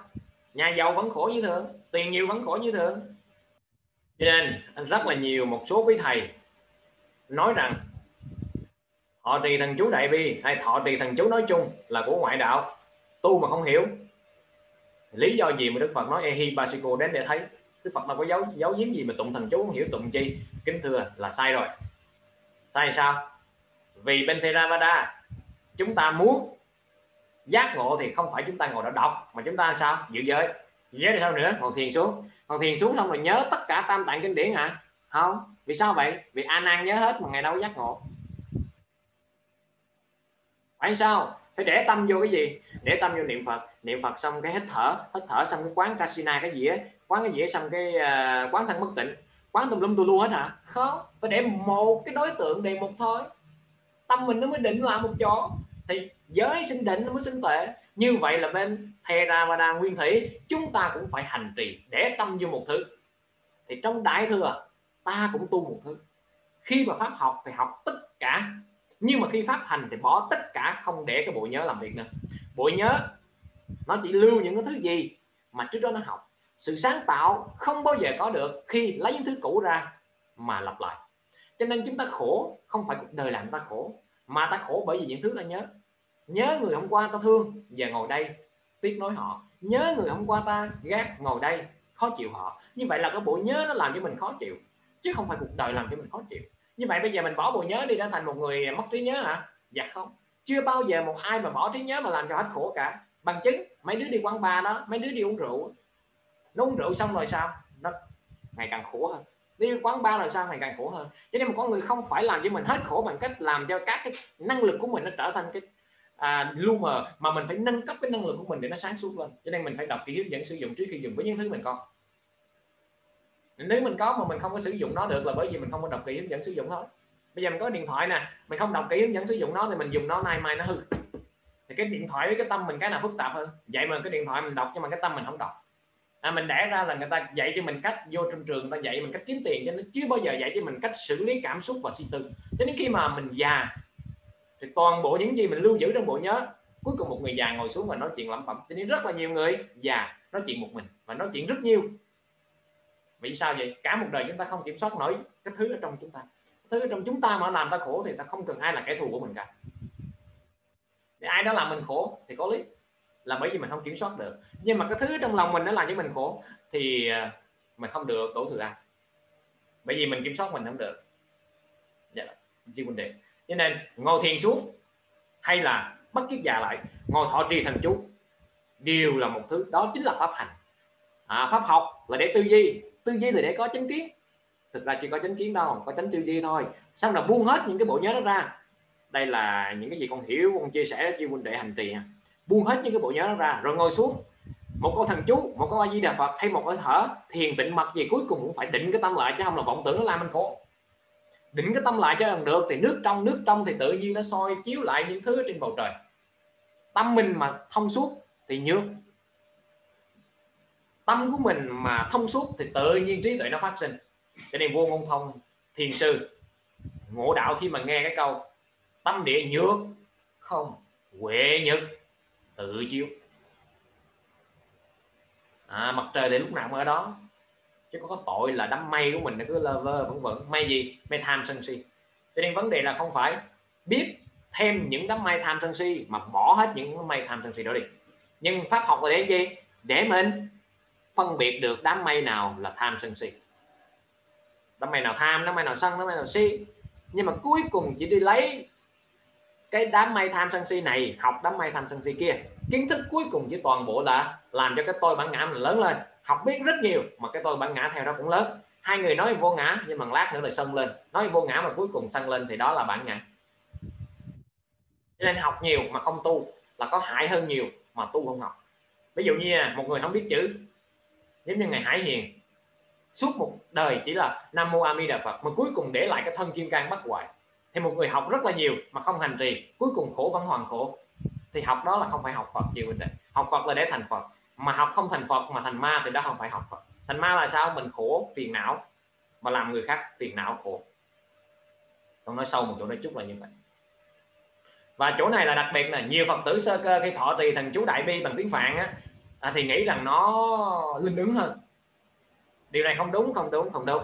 Speaker 2: Nhà giàu vẫn khổ như thường, tiền nhiều vẫn khổ như thường. Cho nên rất là nhiều một số quý thầy nói rằng họ trì thần chú đại bi hay thọ trì thần chú nói chung là của ngoại đạo. Tu mà không hiểu. Lý do gì mà đức phật nói ehi basiko đến để thấy. Đức phật đâu có giấu giấu giếm gì mà tụng thần chú, không hiểu tụng chi. Kính thưa là sai rồi. Sai sao? Vì bên Theravada, chúng ta muốn giác ngộ thì không phải chúng ta ngồi đó đọc mà chúng ta sao? Giữ giới. Giới sao nữa? Còn thiền xuống. Còn thiền xuống xong rồi nhớ tất cả tam tạng kinh điển hả? Không. Vì sao vậy? Vì a nan nhớ hết mà ngày đâu giác ngộ. Phải sao? Phải để tâm vô cái gì? Để tâm vô niệm phật. Niệm phật xong cái hít thở. Hít thở xong cái quán casino cái gì á? Quán cái gì xong cái uh, quán thân bất tịnh. Quán tùm lum tù lu hết hả? Không. Phải để một cái đối tượng đề một thôi. Tâm mình nó mới định lại một chỗ thì giới sinh định nó mới sinh tuệ. Như vậy là bên Theravada nguyên thủy, chúng ta cũng phải hành trì để tâm vô một thứ. Thì trong đại thừa, ta cũng tu một thứ. Khi mà pháp học thì học tất cả. Nhưng mà khi pháp hành thì bỏ tất cả, không để cái bộ nhớ làm việc nữa. Bộ nhớ, nó chỉ lưu những cái thứ gì mà trước đó nó học. Sự sáng tạo không bao giờ có được khi lấy những thứ cũ ra mà lặp lại. Cho nên chúng ta khổ, không phải cuộc đời làm ta khổ mà ta khổ bởi vì những thứ ta nhớ. Nhớ người hôm qua ta thương và ngồi đây tiếc nói họ. Nhớ người hôm qua ta ghét ngồi đây khó chịu họ. Như vậy là cái bộ nhớ nó làm cho mình khó chịu, chứ không phải cuộc đời làm cho mình khó chịu. Như vậy bây giờ mình bỏ bộ nhớ đi đã thành một người mất trí nhớ hả? Dạ không. Chưa bao giờ một ai mà bỏ trí nhớ mà làm cho hết khổ cả. Bằng chứng, mấy đứa đi quán bar đó, mấy đứa đi uống rượu nó uống rượu xong rồi sao? Nó ngày càng khổ hơn đi quán bar rồi sao ngày càng khổ hơn? Cho nên một con người không phải làm cho mình hết khổ bằng cách làm cho các cái năng lực của mình nó trở thành cái à, lu mờ mà mình phải nâng cấp cái năng lực của mình để nó sáng suốt lên. Cho nên mình phải đọc kỹ hướng dẫn sử dụng trước khi dùng với những thứ mình có. Nếu mình có mà mình không có sử dụng nó được là bởi vì mình không có đọc kỹ hướng dẫn sử dụng thôi. Bây giờ mình có điện thoại nè mình không đọc kỹ hướng dẫn sử dụng nó thì mình dùng nó nay mai nó hư. Thì cái điện thoại với cái tâm mình cái nào phức tạp hơn? Vậy mà cái điện thoại mình đọc nhưng mà cái tâm mình không đọc à, mình đẻ ra là người ta dạy cho mình cách vô trong trường người ta dạy mình cách kiếm tiền cho nên chưa bao giờ dạy cho mình cách xử lý cảm xúc và suy tư. Cho đến khi mà mình già thì toàn bộ những gì mình lưu giữ trong bộ nhớ cuối cùng một người già ngồi xuống và nói chuyện lẩm bẩm. Cho nên rất là nhiều người già nói chuyện một mình và nói chuyện rất nhiều. Vì sao vậy? Cả một đời chúng ta không kiểm soát nổi cái thứ ở trong chúng ta. Thứ ở trong chúng ta mà làm ta khổ thì ta không cần ai là kẻ thù của mình cả. Thì ai đó làm mình khổ thì có lý là bởi vì mình không kiểm soát được. Nhưng mà cái thứ trong lòng mình nó làm cho mình khổ thì à, mình không được đổ thừa ai bởi vì mình kiểm soát mình không được. Dạ chi vấn đề cho nên ngồi thiền xuống hay là bất kiết già lại ngồi thọ trì thành chú đều là một thứ đó chính là pháp hành. À, pháp học là để tư duy. Tư duy là để có chánh kiến. Thực ra chỉ có chánh kiến đâu có chánh tư duy thôi. Xong là buông hết những cái bộ nhớ đó ra? Đây là những cái gì con hiểu con chia sẻ chi huynh đệ hành trì buông hết những cái bộ nhớ đó ra, rồi ngồi xuống. Một câu thần chú, một câu a di đà phật hay một hơi thở, thiền tịnh mật gì cuối cùng cũng phải định cái tâm lại, chứ không là vọng tưởng nó làm anh khổ. Định cái tâm lại cho rằng được thì nước trong nước trong thì tự nhiên nó soi chiếu lại những thứ trên bầu trời. Tâm mình mà thông suốt thì nhược tâm của mình mà thông suốt thì tự nhiên trí tuệ nó phát sinh. Cho nên vô ngôn thông, thiền sư, ngộ đạo khi mà nghe cái câu, tâm địa nhược không huệ nhược tự chiếu. À, mặt trời thì lúc nào cũng ở đó. Chứ có, có tội là đám mây của mình nó cứ lơ vơ vẫn vẫn mây gì? Mây tham sân si. Cho nên vấn đề là không phải biết thêm những đám mây tham sân si mà bỏ hết những đám mây tham sân si đó đi. Nhưng pháp học là để gì? Để mình phân biệt được đám mây nào là tham sân si. Đám mây nào tham đám mây nào sân đám mây nào si. Nhưng mà cuối cùng chỉ đi lấy cái đám mây tham sân si này học đám mây tham sân si kia kiến thức cuối cùng chỉ toàn bộ là làm cho cái tôi bản ngã mình lớn lên. Học biết rất nhiều, mà cái tôi bản ngã theo đó cũng lớn. Hai người nói vô ngã, nhưng mà lát nữa là sân lên. Nói vô ngã mà cuối cùng sân lên thì đó là bản ngã. Nên học nhiều mà không tu là có hại hơn nhiều mà tu không học. Ví dụ như à, một người không biết chữ, giống như ngày Hải Hiền, suốt một đời chỉ là nam mô a di đà phật, mà cuối cùng để lại cái thân kim cang bất hoại thì một người học rất là nhiều mà không hành trì, cuối cùng khổ vẫn hoàn khổ thì học đó là không phải học phật chị mình định. Học phật là để thành phật. Mà học không thành phật mà thành ma thì đó không phải học phật. Thành ma là sao? Mình khổ phiền não. Mà làm người khác phiền não khổ. Tôi nói sâu một chỗ nói chút là như vậy. Và chỗ này là đặc biệt là nhiều phật tử sơ cơ khi thọ trì thần chú đại bi bằng tiếng phạn á à, thì nghĩ rằng nó linh ứng hơn. Điều này không đúng không đúng không đúng.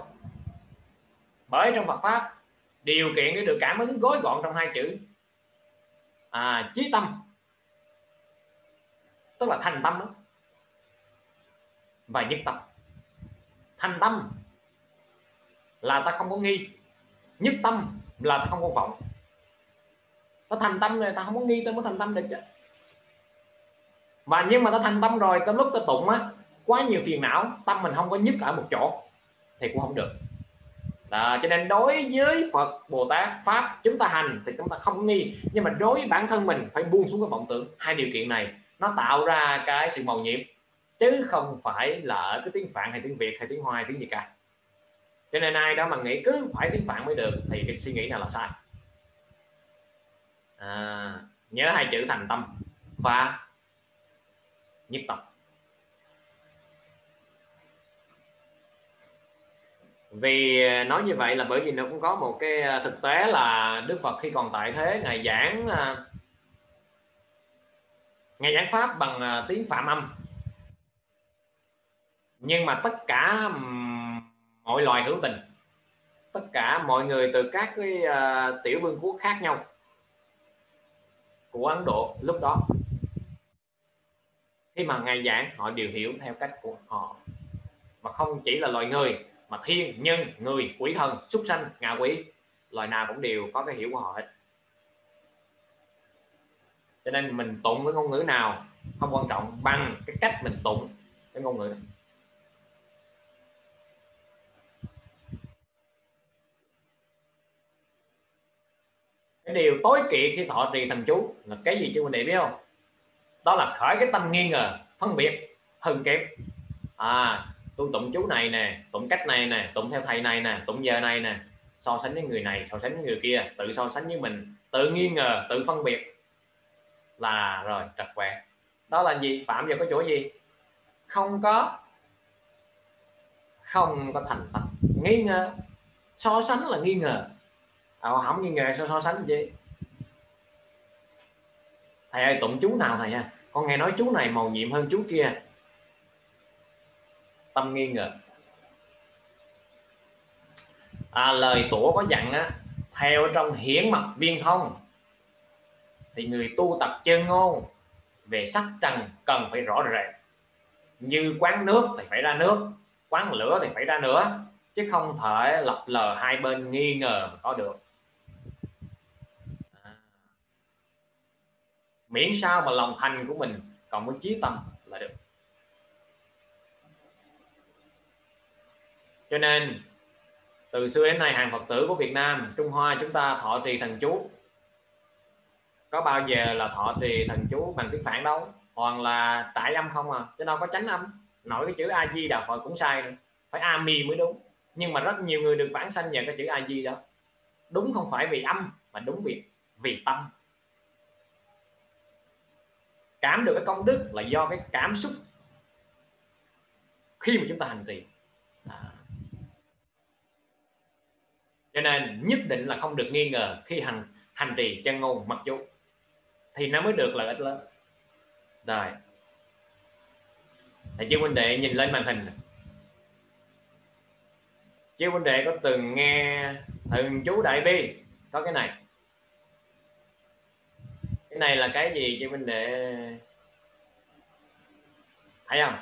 Speaker 2: Bởi trong Phật pháp điều kiện để được cảm ứng gói gọn trong hai chữ à, trí tâm tức là thành tâm đó. và nhất tâm. Thành tâm là ta không có nghi. Nhất tâm là ta không có vọng. Ta thành tâm rồi ta không có nghi ta mới thành tâm được chứ. Và nhưng mà ta thành tâm rồi tới lúc ta tụng á quá nhiều phiền não tâm mình không có nhất ở một chỗ thì cũng không được. Đó, cho nên đối với Phật Bồ Tát Pháp chúng ta hành thì chúng ta không nghi. Nhưng mà đối với bản thân mình phải buông xuống cái vọng tưởng. Hai điều kiện này nó tạo ra cái sự màu nhiệm chứ không phải là ở cái tiếng Phạn hay tiếng Việt hay tiếng Hoa hay tiếng gì cả. Cho nên ai đó mà nghĩ cứ phải tiếng Phạn mới được thì cái suy nghĩ nào là sai. À, nhớ hai chữ thành tâm và nhất tâm. Vì à, nói như vậy là bởi vì nó cũng có một cái à, thực tế là Đức Phật khi còn tại thế ngài giảng à, ngài giảng pháp bằng à, tiếng phạm âm. Nhưng mà tất cả mọi loài hữu tình, tất cả mọi người từ các cái à, tiểu vương quốc khác nhau của Ấn Độ lúc đó, khi mà ngài giảng, họ đều hiểu theo cách của họ. Mà không chỉ là loài người, mà thiên, nhân, người, quỷ thần, súc sanh, ngạ quỷ, loài nào cũng đều có cái hiểu của họ hết cho nên mình tụng với ngôn ngữ nào không quan trọng, bằng cái cách mình tụng cái ngôn ngữ đó. cái điều tối kỵ khi thọ trì thành chú là cái gì chứ mình để biết không? Đó là khởi cái tâm nghi ngờ, phân biệt hơn kém. À tôi tụng chú này nè, tụng cách này nè, tụng theo thầy này nè, tụng giờ này nè. So sánh với người này, so sánh với người kia, tự so sánh với mình, tự nghi ngờ, tự phân biệt là rồi trật quẹt. Đó là gì? Phạm vào cái chỗ gì? Không có. Không có thành tâm nghi ngờ. So sánh là nghi ngờ. À, không nghi ngờ so, so sánh gì thầy ơi tụng chú nào thầy ha? Con nghe nói chú này màu nhiệm hơn chú kia. Tâm nghi ngờ. À, lời tổ có dặn á theo trong hiển mật viên thông thì người tu tập chân ngôn về sắc trần cần phải rõ rệt như quán nước thì phải ra nước, quán lửa thì phải ra nữa chứ không thể lập lờ hai bên nghi ngờ mà có được. À. miễn sao mà lòng thành của mình còn với trí tâm là được. Cho nên, từ xưa đến nay, hàng phật tử của Việt Nam, Trung Hoa chúng ta thọ trì thần chú có bao giờ là thọ trì thần chú bằng tiếng phạn đâu. Toàn là tại âm không à chứ đâu có tránh âm. Nổi cái chữ a di đà phật cũng sai nữa. Phải a mi mới đúng. Nhưng mà rất nhiều người được bản sanh nhờ cái chữ a di đó. Đúng không phải vì âm mà đúng vì vì tâm. Cảm được cái công đức là do cái cảm xúc khi mà chúng ta hành trì. À, cho nên nhất định là không được nghi ngờ khi hành hành trì chân ngôn mặc chú thì nó mới được lợi ích lớn. Rồi. Thầy chưa huynh đệ nhìn lên màn hình chứ huynh đệ có từng nghe thần chú đại bi có cái này? Cái này là cái gì chứ huynh đệ? Thấy không?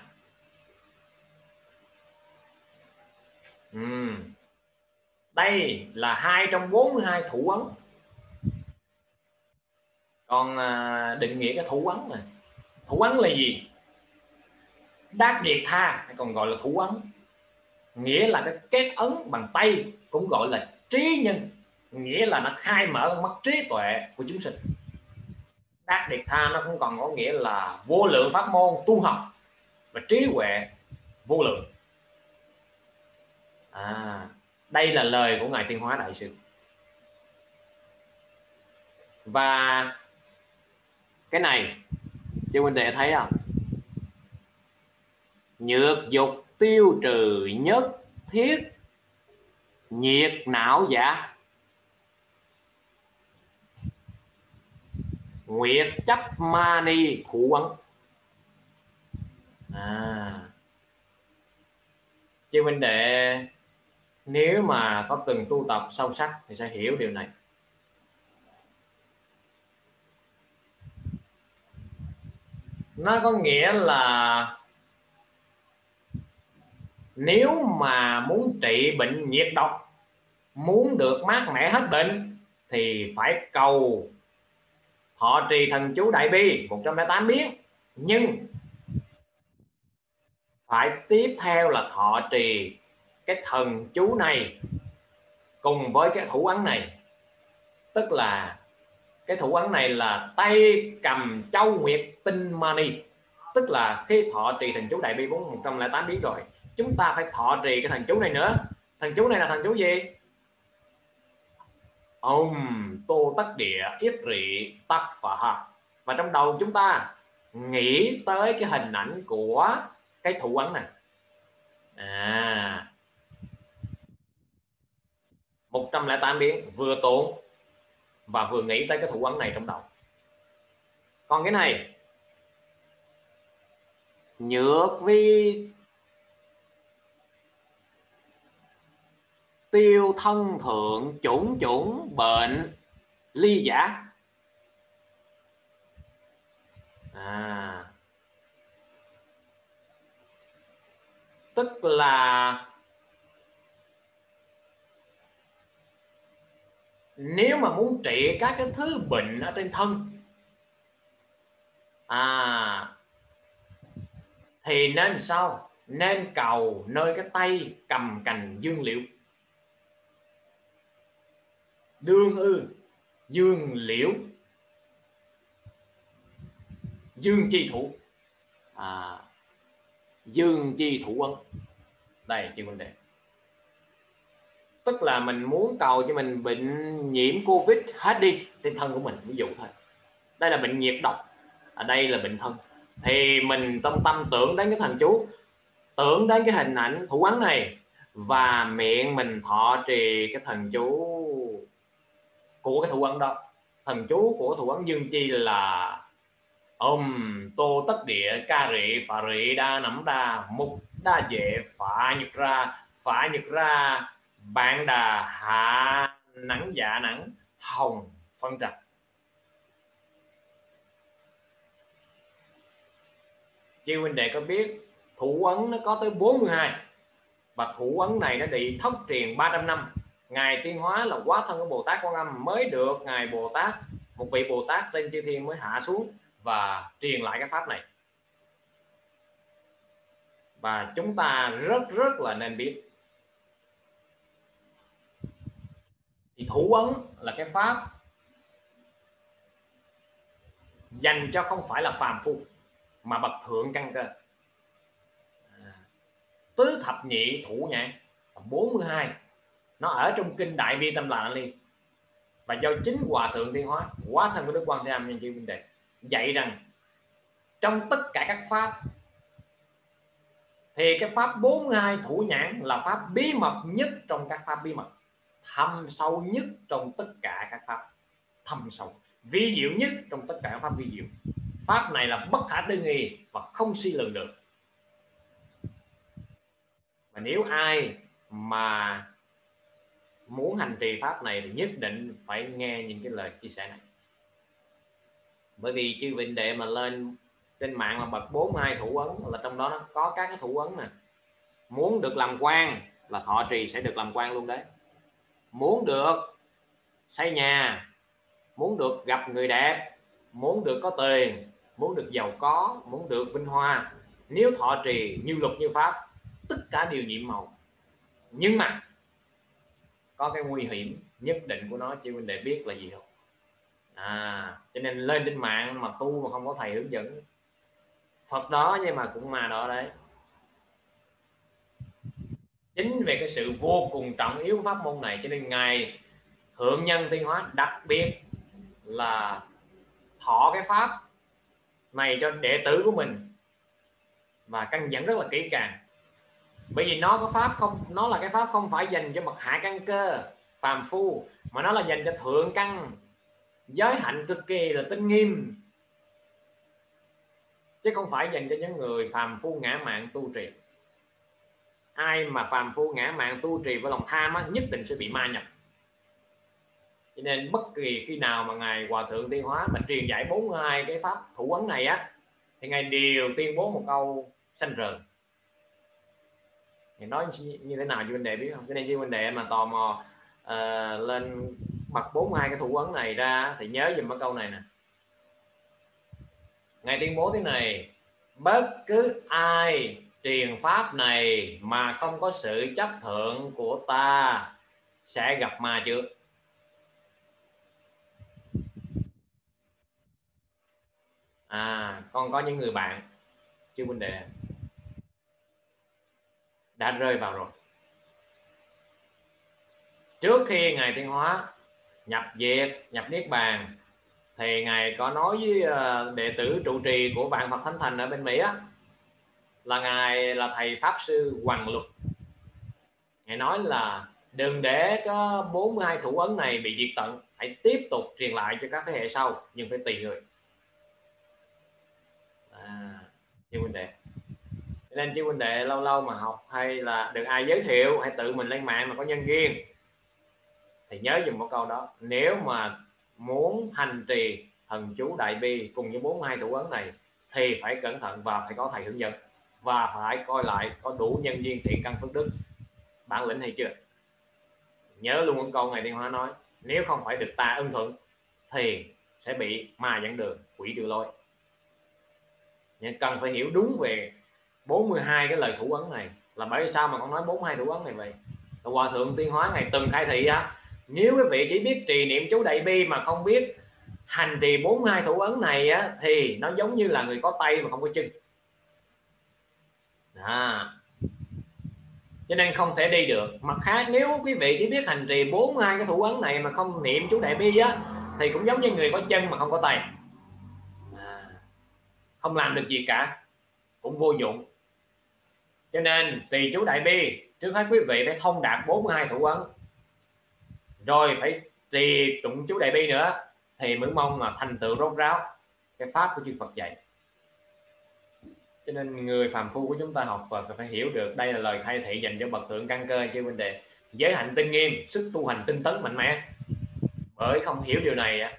Speaker 2: Uhm đây là hai trong 42 thủ ấn còn à, định nghĩa cái thủ ấn này. Thủ ấn là gì? Đát điệt tha hay còn gọi là thủ ấn. Nghĩa là cái kết ấn bằng tay cũng gọi là trí nhân. Nghĩa là nó khai mở mắt trí tuệ của chúng sinh. Đát điệt tha nó cũng còn có nghĩa là vô lượng pháp môn tu học và trí huệ vô lượng. À, đây là lời của ngài tiên hóa đại sư. Và cái này, chứ huynh đệ thấy không? Nhược dục tiêu trừ nhất thiết, nhiệt não giả. Nguyệt chấp mani thủ ấn à. Chứ huynh đệ, nếu mà có từng tu tập sâu sắc thì sẽ hiểu điều này. Nó có nghĩa là nếu mà muốn trị bệnh nhiệt độc, muốn được mát mẻ hết bệnh, thì phải cầu họ trì thần chú đại bi 108 biến. Nhưng phải tiếp theo là thọ trì cái thần chú này cùng với cái thủ ấn này. Tức là cái thủ ấn này là tay cầm châu nguyệt tinh mani tức là khi thọ trì thần chú đại bi bốn một trăm lẻ tám biến rồi, chúng ta phải thọ trì cái thần chú này nữa. Thần chú này là thần chú gì? Ông tô tất địa yết rị tắc phà và trong đầu chúng ta nghĩ tới cái hình ảnh của cái thủ ấn này. À 108 biến vừa tốn và vừa nghĩ tới cái thủ ấn này trong đầu. Còn cái này, nhược vi tiêu thân thượng chủng chủng bệnh ly giả. À tức là nếu mà muốn trị các cái thứ bệnh ở trên thân. À thì nên sao? Nên cầu nơi cái tay cầm cành dương liệu. Đương ư dương liễu. Dương chi thủ. À, dương chi thủ quân đây chị vấn đề tức là mình muốn cầu cho mình bệnh nhiễm covid hết đi, trên thân của mình, ví dụ thôi. Đây là bệnh nhiệt độc ở đây là bệnh thân. Thì mình tâm tâm tưởng đến cái thần chú, tưởng đến cái hình ảnh thủ ấn này, và miệng mình thọ trì cái thần chú của cái thủ ấn đó. Thần chú của thủ ấn dương chi là Om tô tất địa ca rị phà rị đa nắm đa mục đa dệ phả nhật ra phả nhật ra bạn đà hạ nắng dạ nắng hồng phân trạch. Chị huynh đệ có biết thủ ấn nó có tới 42 và thủ ấn này nó bị thất truyền 300 năm. Ngài tiên hóa là quá thân của bồ tát quan âm mới được ngài bồ tát, một vị bồ tát tên chư thiên mới hạ xuống và truyền lại cái pháp này. Và chúng ta rất rất là nên biết thì thủ ấn là cái pháp dành cho không phải là phàm phu, mà bậc thượng căn cơ. À, Tứ thập nhị thủ nhãn 42 nó ở trong kinh đại bi tâm lạ liên. Và do chính hòa thượng thiên hóa quá thân của đức quan thế âm nhân chi minh đề, dạy rằng trong tất cả các pháp, thì cái pháp 42 thủ nhãn là pháp bí mật nhất trong các pháp bí mật thâm sâu nhất trong tất cả các pháp, thâm sâu, vi diệu nhất trong tất cả các pháp vi diệu. Pháp này là bất khả tư nghị và không suy lường được. Và nếu ai mà muốn hành trì pháp này thì nhất định phải nghe những cái lời chia sẻ này. Bởi vì chư vịnh đệ mà lên trên mạng là bậc 42 thủ ấn là trong đó nó có các cái thủ ấn nè. Muốn được làm quan là thọ trì sẽ được làm quan luôn đấy muốn được xây nhà, muốn được gặp người đẹp, muốn được có tiền, muốn được giàu có, muốn được vinh hoa. Nếu thọ trì như luật như pháp, tất cả đều nhiệm màu. Nhưng mà có cái nguy hiểm nhất định của nó chỉ mình để biết là gì không? À cho nên lên trên mạng mà tu mà không có thầy hướng dẫn. Phật đó nhưng mà cũng mà đó đấy chính về cái sự vô cùng trọng yếu pháp môn này cho nên ngài thượng nhân tiên hóa đặc biệt là thọ cái pháp này cho đệ tử của mình và căn dặn rất là kỹ càng. Bởi vì nó có pháp không, nó là cái pháp không phải dành cho bậc hạ căn cơ, phàm phu, mà nó là dành cho thượng căn, giới hạnh cực kỳ là tinh nghiêm. Chứ không phải dành cho những người phàm phu ngã mạng tu trì ai mà phàm phu ngã mạng tu trì với lòng tham á, nhất định sẽ bị ma nhập. Cho nên bất kỳ khi nào mà ngài hòa thượng tiên hóa mà truyền dạy 42 cái pháp thủ ấn này á thì ngài đều tuyên bố một câu sanh rờn. Thì nói như thế nào cho vấn đệ biết không? Cho nên chứ vấn đệ mà tò mò uh, lên bật 42 cái thủ ấn này ra thì nhớ dùm cái câu này nè. Ngài tuyên bố thế này bất cứ ai truyền pháp này mà không có sự chấp thượng của ta, sẽ gặp ma chưa? À con có những người bạn, chưa huynh đệ đã rơi vào rồi. Trước khi ngài tiên hóa nhập diệt nhập niết bàn, thì ngài có nói với ờ, đệ tử trụ trì của vạn Phật Thánh Thành ở bên Mỹ á là ngài là thầy pháp sư Hoàng Luật ngài nói là đừng để có 42 thủ ấn này bị diệt tận. Hãy tiếp tục truyền lại cho các thế hệ sau nhưng phải tùy người. À, chị huynh đệ. Nên chị huynh đệ lâu lâu mà học hay là được ai giới thiệu hay tự mình lên mạng mà có nhân duyên. Thì nhớ dùng một câu đó nếu mà muốn hành trì thần chú đại bi cùng với 42 thủ ấn này thì phải cẩn thận và phải có thầy hướng dẫn và phải coi lại có đủ nhân viên thiện căn phước đức. Bản lĩnh hay chưa? Nhớ luôn một câu ngày tiên hóa nói nếu không phải được ta ưng thuận thì sẽ bị ma dẫn đường quỷ đưa lối. Nhưng cần phải hiểu đúng về 42 cái lời thủ ấn này. Là bởi vì sao mà con nói 42 thủ ấn này vậy? Là hòa thượng tiên hóa ngày từng khai thị á nếu quý vị chỉ biết trì niệm chú đại bi mà không biết hành trì 42 thủ ấn này á, thì nó giống như là người có tay mà không có chân à. cho nên không thể đi được. Mặt khác, nếu quý vị chỉ biết hành trì 42 cái thủ ấn này mà không niệm chú đại bi á, thì cũng giống như người có chân mà không có tay. À. không làm được gì cả. Cũng vô dụng. Cho nên, tùy chú đại bi, trước hết quý vị phải thông đạt 42 thủ ấn rồi phải trì tụng chú đại bi nữa, thì mới mong là thành tựu rốt ráo cái pháp của chư Phật dạy cho nên người phàm phu của chúng ta học Phật phải hiểu được đây là lời khai thị dành cho bậc thượng căn cơ chứ vấn đề giới hạnh tinh nghiêm sức tu hành tinh tấn mạnh mẽ. Bởi không hiểu điều này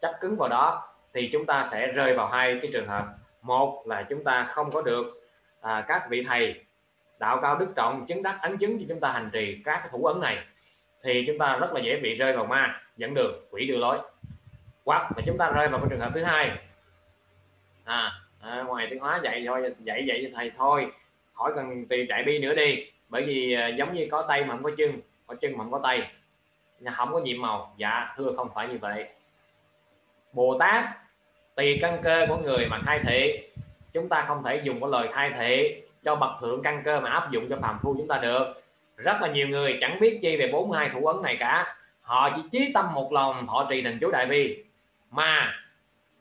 Speaker 2: chấp cứng vào đó thì chúng ta sẽ rơi vào hai cái trường hợp. Một là chúng ta không có được à, các vị thầy đạo cao đức trọng chứng đắc ấn chứng cho chúng ta hành trì các thủ ấn này thì chúng ta rất là dễ bị rơi vào ma dẫn đường quỷ đưa lối. Hoặc là chúng ta rơi vào cái trường hợp thứ hai. À, à ngoài tiếng hóa dạy thôi dạy dạy cho thầy thôi. Khỏi cần tìm đại bi nữa đi bởi vì à, giống như có tay mà không có chân có chân mà không có tay không có nhiệm màu. Dạ thưa không phải như vậy. Bồ tát tùy căn cơ của người mà khai thị chúng ta không thể dùng cái lời khai thị cho bậc thượng căn cơ mà áp dụng cho phàm phu chúng ta được. Rất là nhiều người chẳng biết chi về 42 thủ ấn này cả. Họ chỉ chí tâm một lòng thọ trì thần chú đại bi mà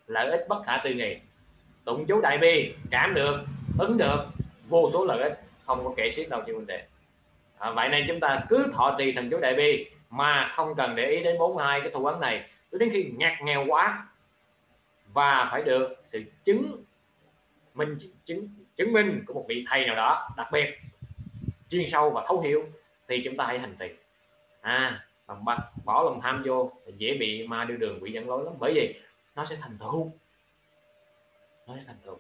Speaker 2: lợi ích bất khả tư nghị tụng chú đại bi cảm được ứng được vô số lợi ích không có kể xiết đâu chị huynh đệ à, vậy nên chúng ta cứ thọ trì thần chú đại bi mà không cần để ý đến 42 cái thủ ấn này. Đến khi ngặt nghèo quá và phải được sự chứng minh chứng chứng minh của một vị thầy nào đó đặc biệt chuyên sâu và thấu hiểu thì chúng ta hãy hành trì. À bằng bắt bỏ lòng tham vô thì dễ bị ma đưa đường quỷ dẫn lối lắm. Bởi vì nó sẽ thành tựu nó sẽ thành tựu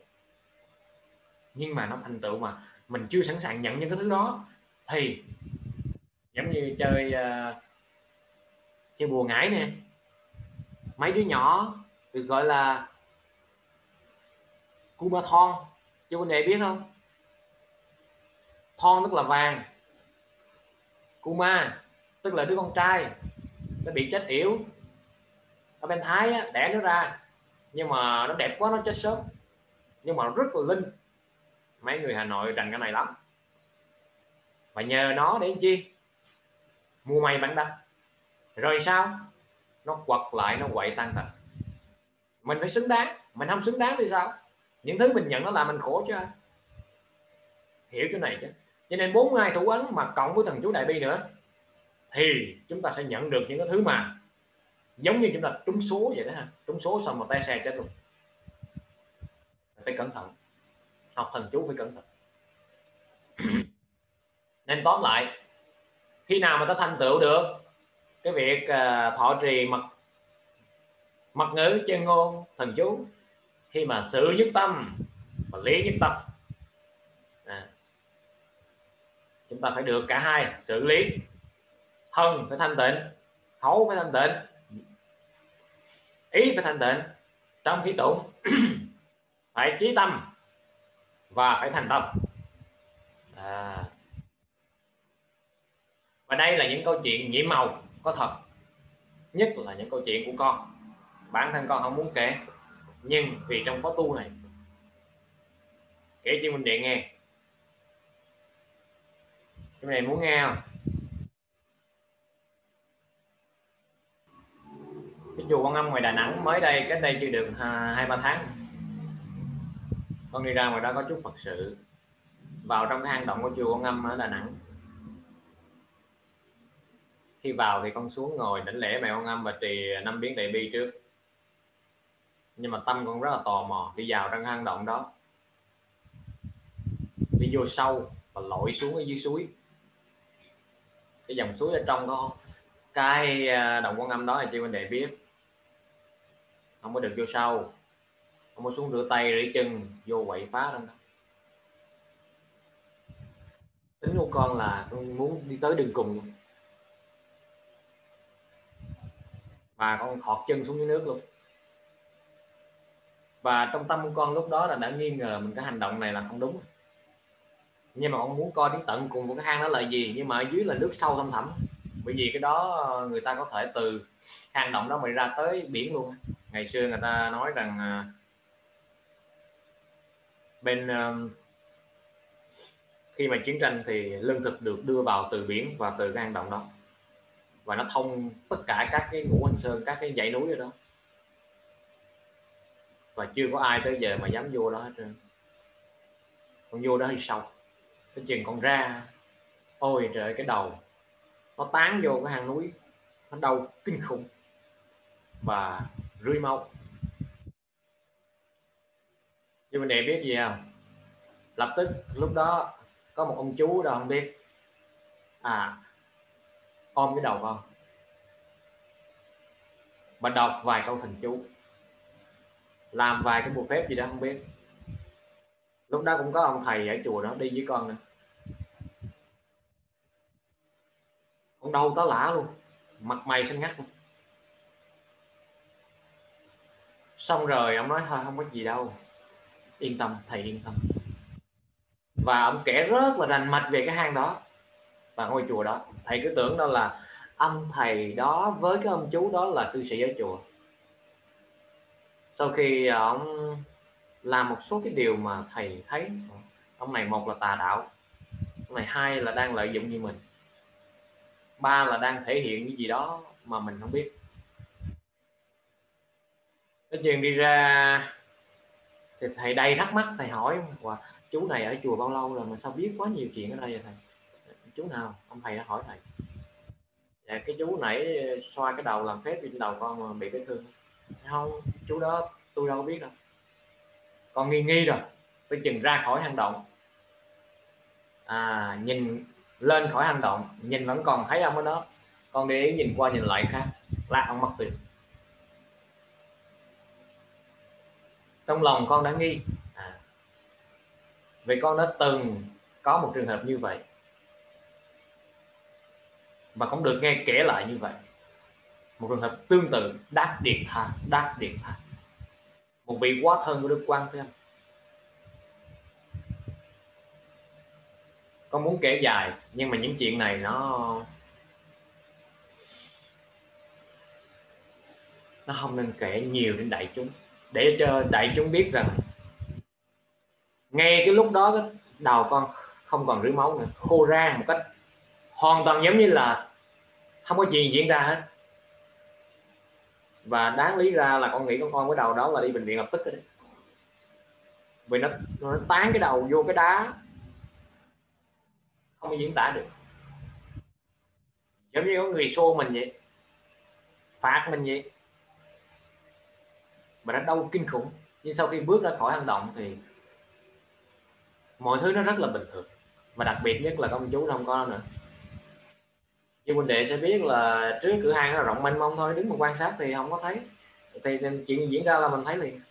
Speaker 2: nhưng mà nó thành tựu mà mình chưa sẵn sàng nhận những cái thứ đó thì giống như chơi uh, chơi bùa ngải nè. Mấy đứa nhỏ được gọi là kuma thon chứ anh này biết không? Thon tức là vàng kuma tức là đứa con trai nó bị chết yểu. Ở bên thái á, đẻ nó ra nhưng mà nó đẹp quá nó chết sớm nhưng mà rất là linh. Mấy người hà nội rành cái này lắm. Và nhờ nó để chi? Mua may bán đắt rồi sao? Nó quật lại, nó quậy tan tật mình phải xứng đáng. Mình không xứng đáng thì sao? Những thứ mình nhận nó làm mình khổ chứ hiểu cái này chứ. Cho nên bốn ngày thủ ấn mà cộng với thần chú đại bi nữa, thì chúng ta sẽ nhận được những cái thứ mà giống như chúng ta trúng số vậy đó ha. Trúng số xong mà tay xe chết luôn phải cẩn thận. Học thần chú phải cẩn thận. Nên tóm lại khi nào mà ta thành tựu được cái việc uh, thọ trì mật mật ngữ chân ngôn thần chú khi mà sự nhất tâm và lý nhất tâm à, chúng ta phải được cả hai xử lý. Thân phải thanh tịnh khẩu phải thanh tịnh ý phải thanh tịnh trong khí tụng. phải trí tâm và phải thành tâm. À. và đây là những câu chuyện nhiễm màu, có thật. Nhất là những câu chuyện của con. Bản thân con không muốn kể, nhưng vì trong khóa tu này, kể cho mình để nghe. Cái này muốn nghe không? Cái chùa Quan Âm ngoài Đà Nẵng mới đây, cách đây chưa được à, hai, ba tháng con đi ra ngoài đó có chút Phật sự. Vào trong cái hang động của chùa con Âm ở Đà Nẵng. Khi vào thì con xuống ngồi đảnh lễ mẹ con Âm và trì năm biến đại bi trước. Nhưng mà tâm con rất là tò mò đi vào trong hang động đó. Đi vô sâu và lội xuống ở dưới suối. Cái dòng suối ở trong đó cái à, động quan âm đó là chị huynh đệ biết. Không có được vô sâu không có xuống rửa tay, rửa chân, vô quậy phá đó. Tính của con là con muốn đi tới đường cùng. Luôn và con thọt chân xuống dưới nước luôn. Và trong tâm của con lúc đó là đã nghi ngờ mình cái hành động này là không đúng. Nhưng mà con muốn coi đến tận cùng của cái hang đó là gì, nhưng mà ở dưới là nước sâu thâm thẳm. Bởi vì cái đó người ta có thể từ hang động đó mà ra tới biển luôn. Ngày xưa người ta nói rằng à, bên bên khi mà chiến tranh thì lương thực được đưa vào từ biển và từ cái hang động đó. Và nó thông tất cả các cái ngũ hành sơn, các cái dãy núi ở đó. Và chưa có ai tới giờ mà dám vô đó hết trơn. Con vô đó thì sâu cái chừng con ra, ôi trời, cái đầu nó tán vô cái hang núi, nó đau kinh khủng và rưới máu nhưng mà để biết gì không? Lập tức, lúc đó, có một ông chú đâu không biết. À ôm cái đầu con. Và đọc vài câu thần chú. Làm vài cái bộ phép gì đó không biết. Lúc đó cũng có ông thầy ở chùa đó đi với con nữa. Con đâu có lả luôn. Mặt mày xanh ngắt luôn. Xong rồi, ông nói thôi, không có gì đâu yên tâm, thầy yên tâm. Và ông kể rất là rành mạch về cái hang đó và ngôi chùa đó. Thầy cứ tưởng đó là ông thầy đó với cái ông chú đó là cư sĩ ở chùa. Sau khi à, ông làm một số cái điều mà thầy thấy, ông này một là tà đạo, ông này hai là đang lợi dụng như mình, ba là đang thể hiện cái gì đó mà mình không biết. Cái chuyện đi ra thì thầy đầy thắc mắc thầy hỏi và chú này ở chùa bao lâu rồi mà sao biết quá nhiều chuyện ở đây vậy thầy? Chú nào? Ông thầy đã hỏi thầy. Dạ, cái chú nãy ờ, xoa cái đầu làm phép trên đầu con mà bị cái thương. Không chú đó tôi đâu có biết đâu. Con nghi nghi rồi tôi chừng ra khỏi hang động. À nhìn lên khỏi hang động nhìn vẫn còn thấy ông ở đó. Con để ý nhìn qua nhìn lại khác là ông mất tiền trong lòng con đã nghi. À, vì con đã từng có một trường hợp như vậy và cũng được nghe kể lại như vậy. Một trường hợp tương tự đắc điện tha đắc điện tha. Một vị quá thân của đức quan thế con muốn kể dài nhưng mà những chuyện này nó nó không nên kể nhiều đến đại chúng để cho đại chúng biết rằng ngay cái lúc đó đầu con không còn rỉ máu nữa, khô ra một cách hoàn toàn giống như là không có gì diễn ra hết. Và đáng lý ra là con nghĩ con con cái đầu đó là đi bệnh viện lập tức đấy vì nó nó tán cái đầu vô cái đá, không có diễn tả được. Giống như có người xô mình vậy, phạt mình vậy mà nó đau kinh khủng. Nhưng sau khi bước ra khỏi hang động thì mọi thứ nó rất là bình thường. Và đặc biệt nhất là công chú không có nữa. Nhưng huynh đệ sẽ biết là trước cửa hàng nó rộng mênh mông thôi, đứng mà quan sát thì không có thấy. Thì chuyện diễn ra là mình thấy liền.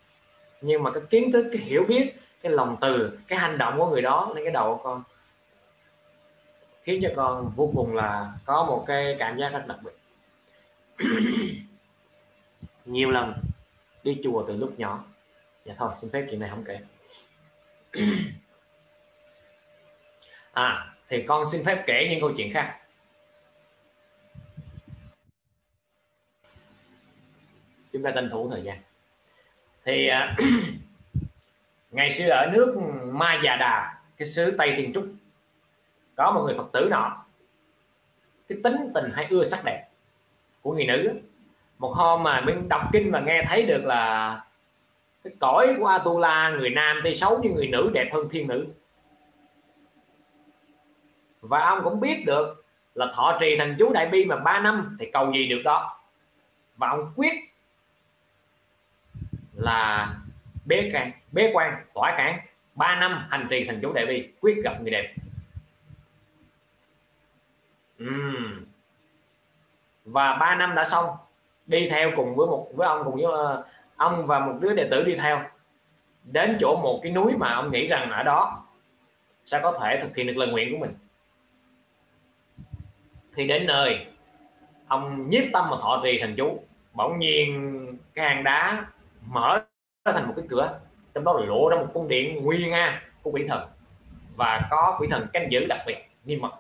Speaker 2: Nhưng mà cái kiến thức, cái hiểu biết, cái lòng từ, cái hành động của người đó lên cái đầu của con khiến cho con vô cùng là có một cái cảm giác rất đặc biệt. Nhiều lần đi chùa từ lúc nhỏ. Dạ thôi xin phép chuyện này không kể. À thì con xin phép kể những câu chuyện khác. Chúng ta tranh thủ thời gian. Thì à, ngày xưa ở nước Ma Già Đà cái xứ Tây Thiên Trúc có một người Phật tử nọ. Cái tính tình hay ưa sắc đẹp của người nữ một hôm mà mình đọc kinh và nghe thấy được là cái cõi của Atula, người nam thì xấu như người nữ đẹp hơn thiên nữ. Và ông cũng biết được là thọ trì thành chú đại bi mà 3 năm thì cầu gì được đó. Và ông quyết là bế can bế quan, tỏa cản 3 năm hành trì thành chú đại bi, quyết gặp người đẹp. Uhm. và 3 năm đã xong đi theo cùng với một với ông cùng với uh, ông và một đứa đệ tử đi theo. Đến chỗ một cái núi mà ông nghĩ rằng ở đó sẽ có thể thực hiện được lời nguyện của mình. Thì đến nơi ông nhiếp tâm mà thọ trì thành chú. Bỗng nhiên cái hang đá mở ra thành một cái cửa. Trong đó là lộ ra một cung điện nguy nga của quỷ thần. Và có quỷ thần canh giữ đặc biệt nghiêm mật.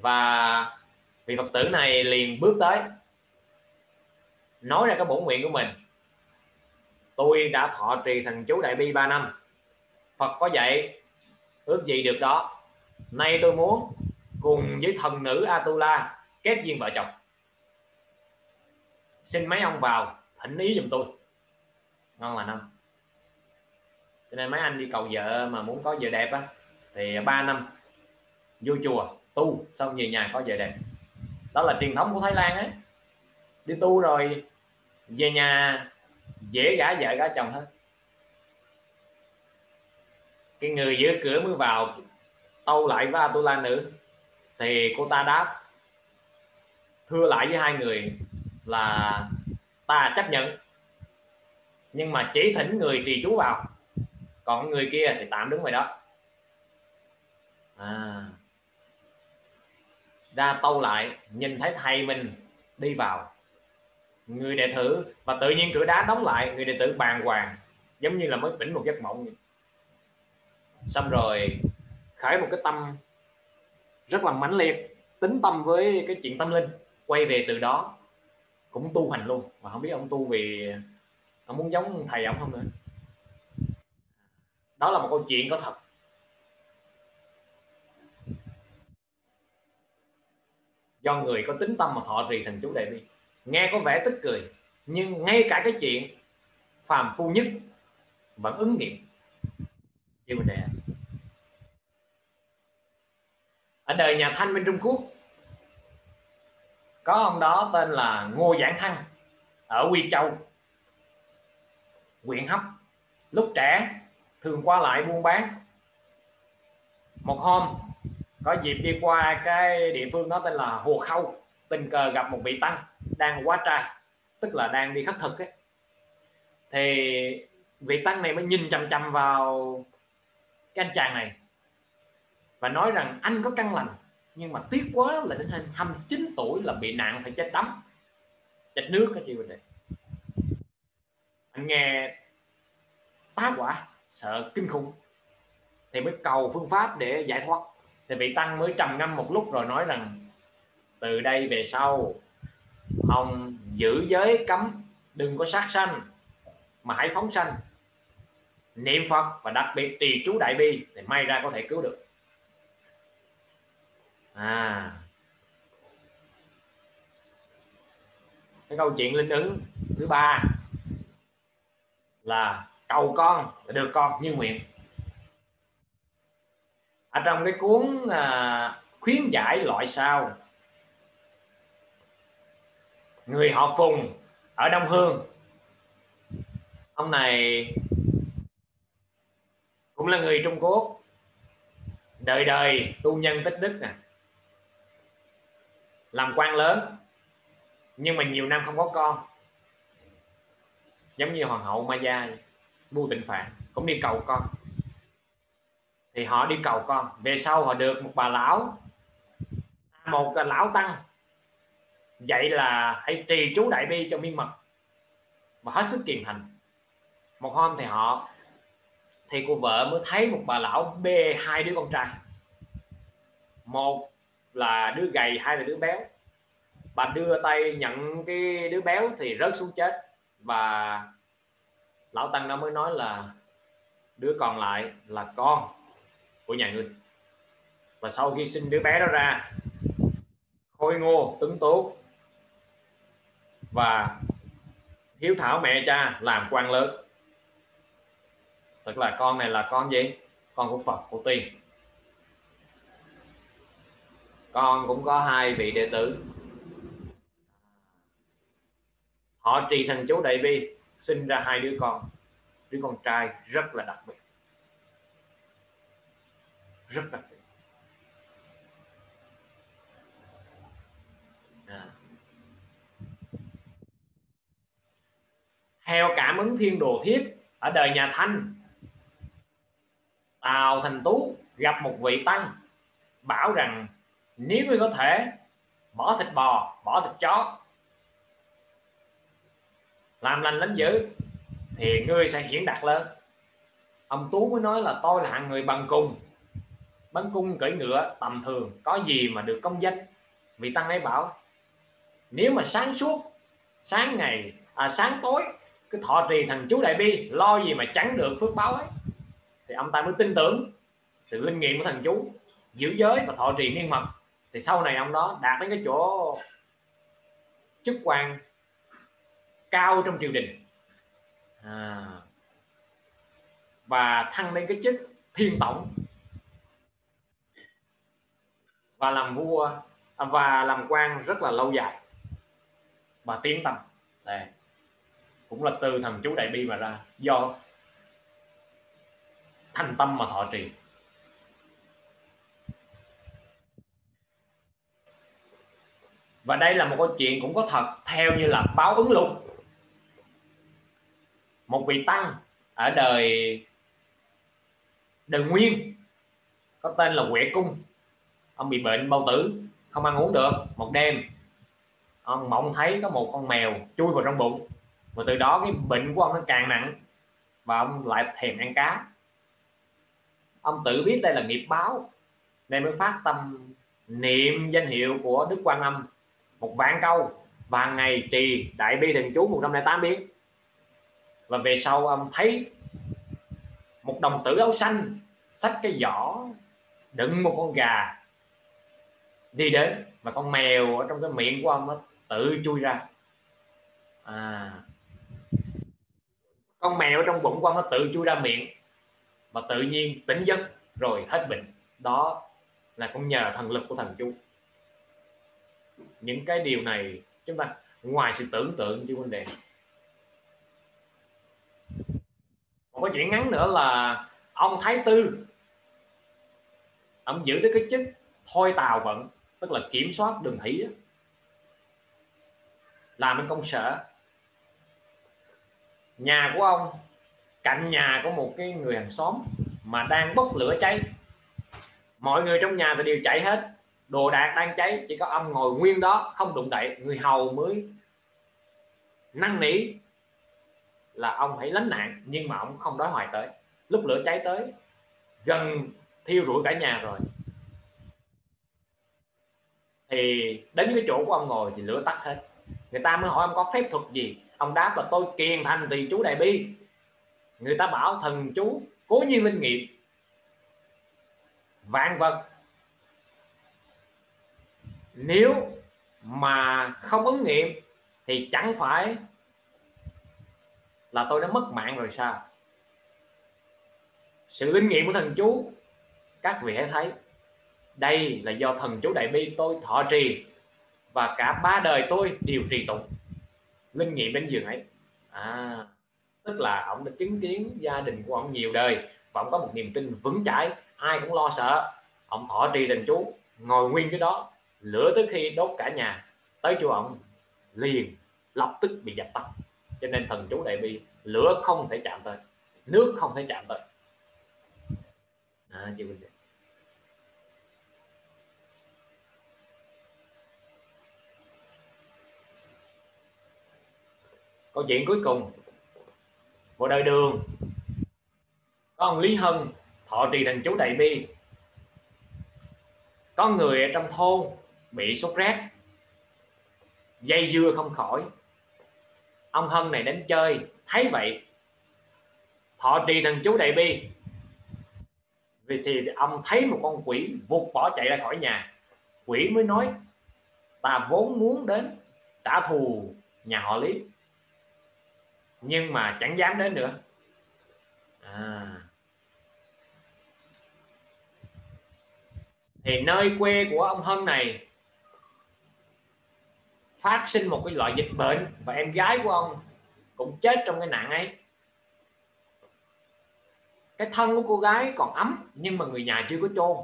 Speaker 2: Và vị phật tử này liền bước tới nói ra cái bổn nguyện của mình. Tôi đã thọ trì thần chú đại bi 3 năm. Phật có dạy ước gì được đó. Nay tôi muốn cùng với thần nữ Atula kết duyên vợ chồng. Xin mấy ông vào thỉnh ý giùm tôi. Ngon là năm cho nên mấy anh đi cầu vợ mà muốn có vợ đẹp á thì 3 năm vô chùa tu xong về nhà có vợ đẹp. Đó là truyền thống của Thái Lan ấy. Đi tu rồi về nhà dễ gả vợ gả chồng hơn. Cái người giữa cửa mới vào tâu lại với Atula nữ thì cô ta đáp thưa lại với hai người là ta chấp nhận. Nhưng mà chỉ thỉnh người trì chú vào còn người kia thì tạm đứng ngoài đó. À, ra tâu lại nhìn thấy thầy mình đi vào người đệ tử và tự nhiên cửa đá đóng lại, người đệ tử bàng hoàng, giống như là mới tỉnh một giấc mộng vậy. Xong rồi khởi một cái tâm rất là mãnh liệt, tính tâm với cái chuyện tâm linh, quay về từ đó, cũng tu hành luôn. Mà không biết ông tu vì, ông muốn giống thầy ông không nữa. Đó là một câu chuyện có thật. Do người có tính tâm mà thọ trì thành chú đại bi nghe có vẻ tức cười, nhưng ngay cả cái chuyện phàm phu nhất vẫn ứng nghiệm. Điều này đề ở đời nhà Thanh bên Trung Quốc, có ông đó tên là Ngô Giảng Thăng ở Quy Châu, huyện Hấp lúc trẻ, thường qua lại buôn bán. Một hôm, có dịp đi qua cái địa phương đó tên là Hồ Khâu tình cờ gặp một vị tăng đang quá trai, tức là đang đi khất thực ấy. Thì vị tăng này mới nhìn chăm chăm vào cái anh chàng này và nói rằng, anh có căn lành, nhưng mà tiếc quá là đến 29 tuổi là bị nạn phải chết đắm, chết nước các chị này anh nghe tá quả, sợ kinh khủng, thì mới cầu phương pháp để giải thoát. Thì vị tăng mới trầm ngâm một lúc rồi nói rằng từ đây về sau ông giữ giới cấm đừng có sát sanh mà hãy phóng sanh. Niệm phật và đặc biệt trì chú đại bi thì may ra có thể cứu được. À. Cái câu chuyện linh ứng thứ ba là cầu con được con như nguyện. Ở trong cái cuốn à, khuyến giải loại sao người họ phùng, ở đông hương. Ông này cũng là người trung quốc. Đời đời tu nhân tích đức nè. Làm quan lớn, nhưng mà nhiều năm không có con. Giống như hoàng hậu Maya vua tịnh phạn, cũng đi cầu con. Thì họ đi cầu con. Về sau họ được một bà lão, một lão tăng vậy là hãy trì chú đại bi cho miên mật và hết sức kiền thành một hôm thì họ, thì cô vợ mới thấy một bà lão bê hai đứa con trai. Một là đứa gầy, hai là đứa béo. Bà đưa tay nhận cái đứa béo thì rớt xuống chết. Và lão tăng nó mới nói là đứa còn lại là con của nhà ngươi. Và sau khi sinh đứa bé đó ra, khôi ngô, tuấn tú và hiếu thảo mẹ cha làm quan lớn. Tức là con này là con gì? Con của phật, của tiên. Con cũng có hai vị đệ tử. Họ trì thần chú đại bi, sinh ra hai đứa con. Đứa con trai rất là đặc biệt. Rất đặc biệt à theo cảm ứng thiên đồ thiết ở đời nhà thanh tào thành tú gặp một vị tăng bảo rằng nếu ngươi có thể bỏ thịt bò bỏ thịt chó làm lành lánh dữ thì ngươi sẽ hiển đạt lớn. Ông tú mới nói là tôi là hạng người bằng cung. Bắn cung cưỡi ngựa tầm thường có gì mà được công danh? Vị tăng ấy bảo nếu mà sáng suốt sáng ngày à, sáng tối cái thọ trì thần chú đại bi lo gì mà tránh được phước báo ấy. Thì ông ta mới tin tưởng sự linh nghiệm của thần chú giữ giới và thọ trì niên mật. Thì sau này ông đó đạt đến cái chỗ chức quan cao trong triều đình. À, và thăng lên cái chức thiên tổng. Và làm vua à, và làm quan rất là lâu dài. Và tiến tâm đây cũng là từ thần chú đại bi mà ra, do thành tâm mà thọ trì. Và đây là một câu chuyện cũng có thật, theo như là báo ứng lục một vị tăng ở đời đời nguyên, có tên là Huệ Cung. Ông bị bệnh bao tử, không ăn uống được, một đêm. Ông mộng thấy có một con mèo chui vào trong bụng và từ đó cái bệnh của ông nó càng nặng và ông lại thèm ăn cá. Ông tự biết đây là nghiệp báo, nên mới phát tâm niệm danh hiệu của Đức Quan Âm một vạn câu và ngày trì đại bi thần chú 108 biến và về sau ông thấy một đồng tử áo xanh xách cái giỏ đựng một con gà đi đến và con mèo ở trong cái miệng của ông nó tự chui ra. À con mèo trong bụng con nó tự chui ra miệng mà tự nhiên tỉnh giấc rồi hết bệnh. Đó là cũng nhờ thần lực của thần chú. Những cái điều này chúng ta ngoài sự tưởng tượng chứ vấn đề. Một cái chuyện ngắn nữa là ông thái tư, ông giữ tới cái chức thôi tàu vận, tức là kiểm soát đường thủy làm bên công sở nhà của ông, cạnh nhà có một cái người hàng xóm mà đang bốc lửa cháy. Mọi người trong nhà thì đều chạy hết. Đồ đạc đang cháy, chỉ có ông ngồi nguyên đó, không đụng đậy. Người hầu mới năn nỉ là ông hãy lánh nạn, nhưng mà ông không đói hoài tới. Lúc lửa cháy tới, gần thiêu rụi cả nhà rồi. Thì đến cái chỗ của ông ngồi thì lửa tắt hết. Người ta mới hỏi ông có phép thuật gì? Ông đáp là tôi kiền thành thì chú đại bi. Người ta bảo thần chú cố nhiên linh nghiệm. Vạn vật, nếu mà không ứng nghiệm thì chẳng phải là tôi đã mất mạng rồi sao? Sự linh nghiệm của thần chú, các vị hãy thấy, đây là do thần chú đại bi tôi thọ trì và cả ba đời tôi đều trì tụng linh nghiệm đến giường ấy. À, tức là ông đã chứng kiến gia đình của ông nhiều đời và ông có một niềm tin vững chãi ai cũng lo sợ. Ông thọ trì đình chú ngồi nguyên cái đó lửa tới khi đốt cả nhà tới chỗ ông liền lập tức bị dập tắt. Cho nên thần chú đại bi lửa không thể chạm tới nước không thể chạm tới. À, chị Bình câu chuyện cuối cùng. Một đời đường. Có ông Lý Hân, thọ trì thần chú đại bi. Có người ở trong thôn bị sốt rét. Dây dưa không khỏi. Ông Hân này đến chơi, thấy vậy, thọ trì thần chú đại bi. Vì thì ông thấy một con quỷ vụt bỏ chạy ra khỏi nhà. Quỷ mới nói ta vốn muốn đến trả thù nhà họ lý nhưng mà chẳng dám đến nữa. À. thì nơi quê của ông Hân này phát sinh một cái loại dịch bệnh và em gái của ông cũng chết trong cái nạn ấy. Cái thân của cô gái còn ấm nhưng mà người nhà chưa có chôn.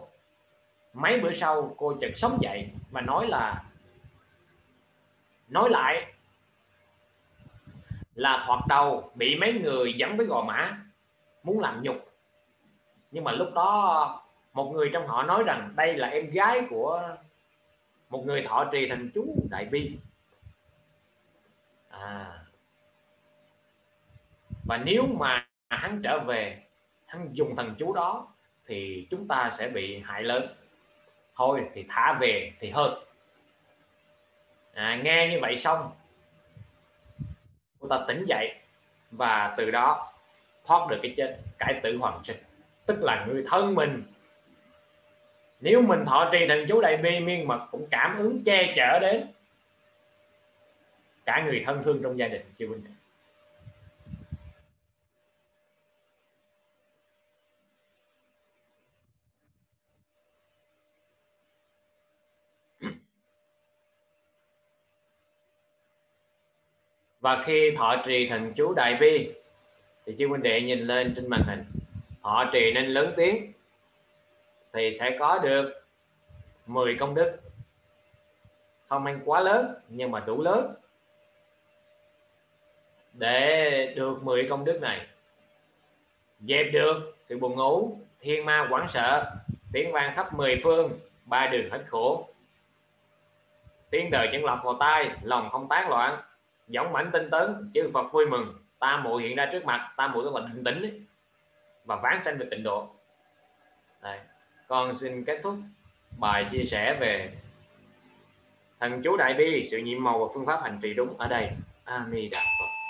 Speaker 2: Mấy bữa sau cô chợt sống dậy và nói là, nói lại là thoạt đầu bị mấy người dẫn với gò mã muốn làm nhục. Nhưng mà lúc đó một người trong họ nói rằng đây là em gái của một người thọ trì thành chú đại bi. À. Và nếu mà hắn trở về hắn dùng thần chú đó thì chúng ta sẽ bị hại lớn. Thôi thì thả về thì hơn. À, nghe như vậy xong cô ta tỉnh dậy và từ đó thoát được cái chết, cải tử hoàn sinh. Tức là người thân mình. Nếu mình thọ trì thần chú đại bi miên mật cũng cảm ứng che chở đến cả người thân thương trong gia đình chị Vinh và khi thọ trì thần chú đại bi, thì chư huynh đệ nhìn lên trên màn hình. Thọ trì nên lớn tiếng, thì sẽ có được 10 công đức. Không ăn quá lớn, nhưng mà đủ lớn. Để được 10 công đức này, dẹp được sự buồn ngủ, thiên ma quảng sợ, tiếng vang khắp mười phương, ba đường hết khổ. Tiếng đời chân lọc vào tai, lòng không tán loạn giống mảnh tinh tấn chư Phật vui mừng ta muội hiện ra trước mặt, ta muội tức là định tĩnh ấy. và ván sanh về tịnh độ Đây. con xin kết thúc bài chia sẻ về thần chú đại bi, sự nhiệm màu và phương pháp hành trì đúng ở đây a di đà phật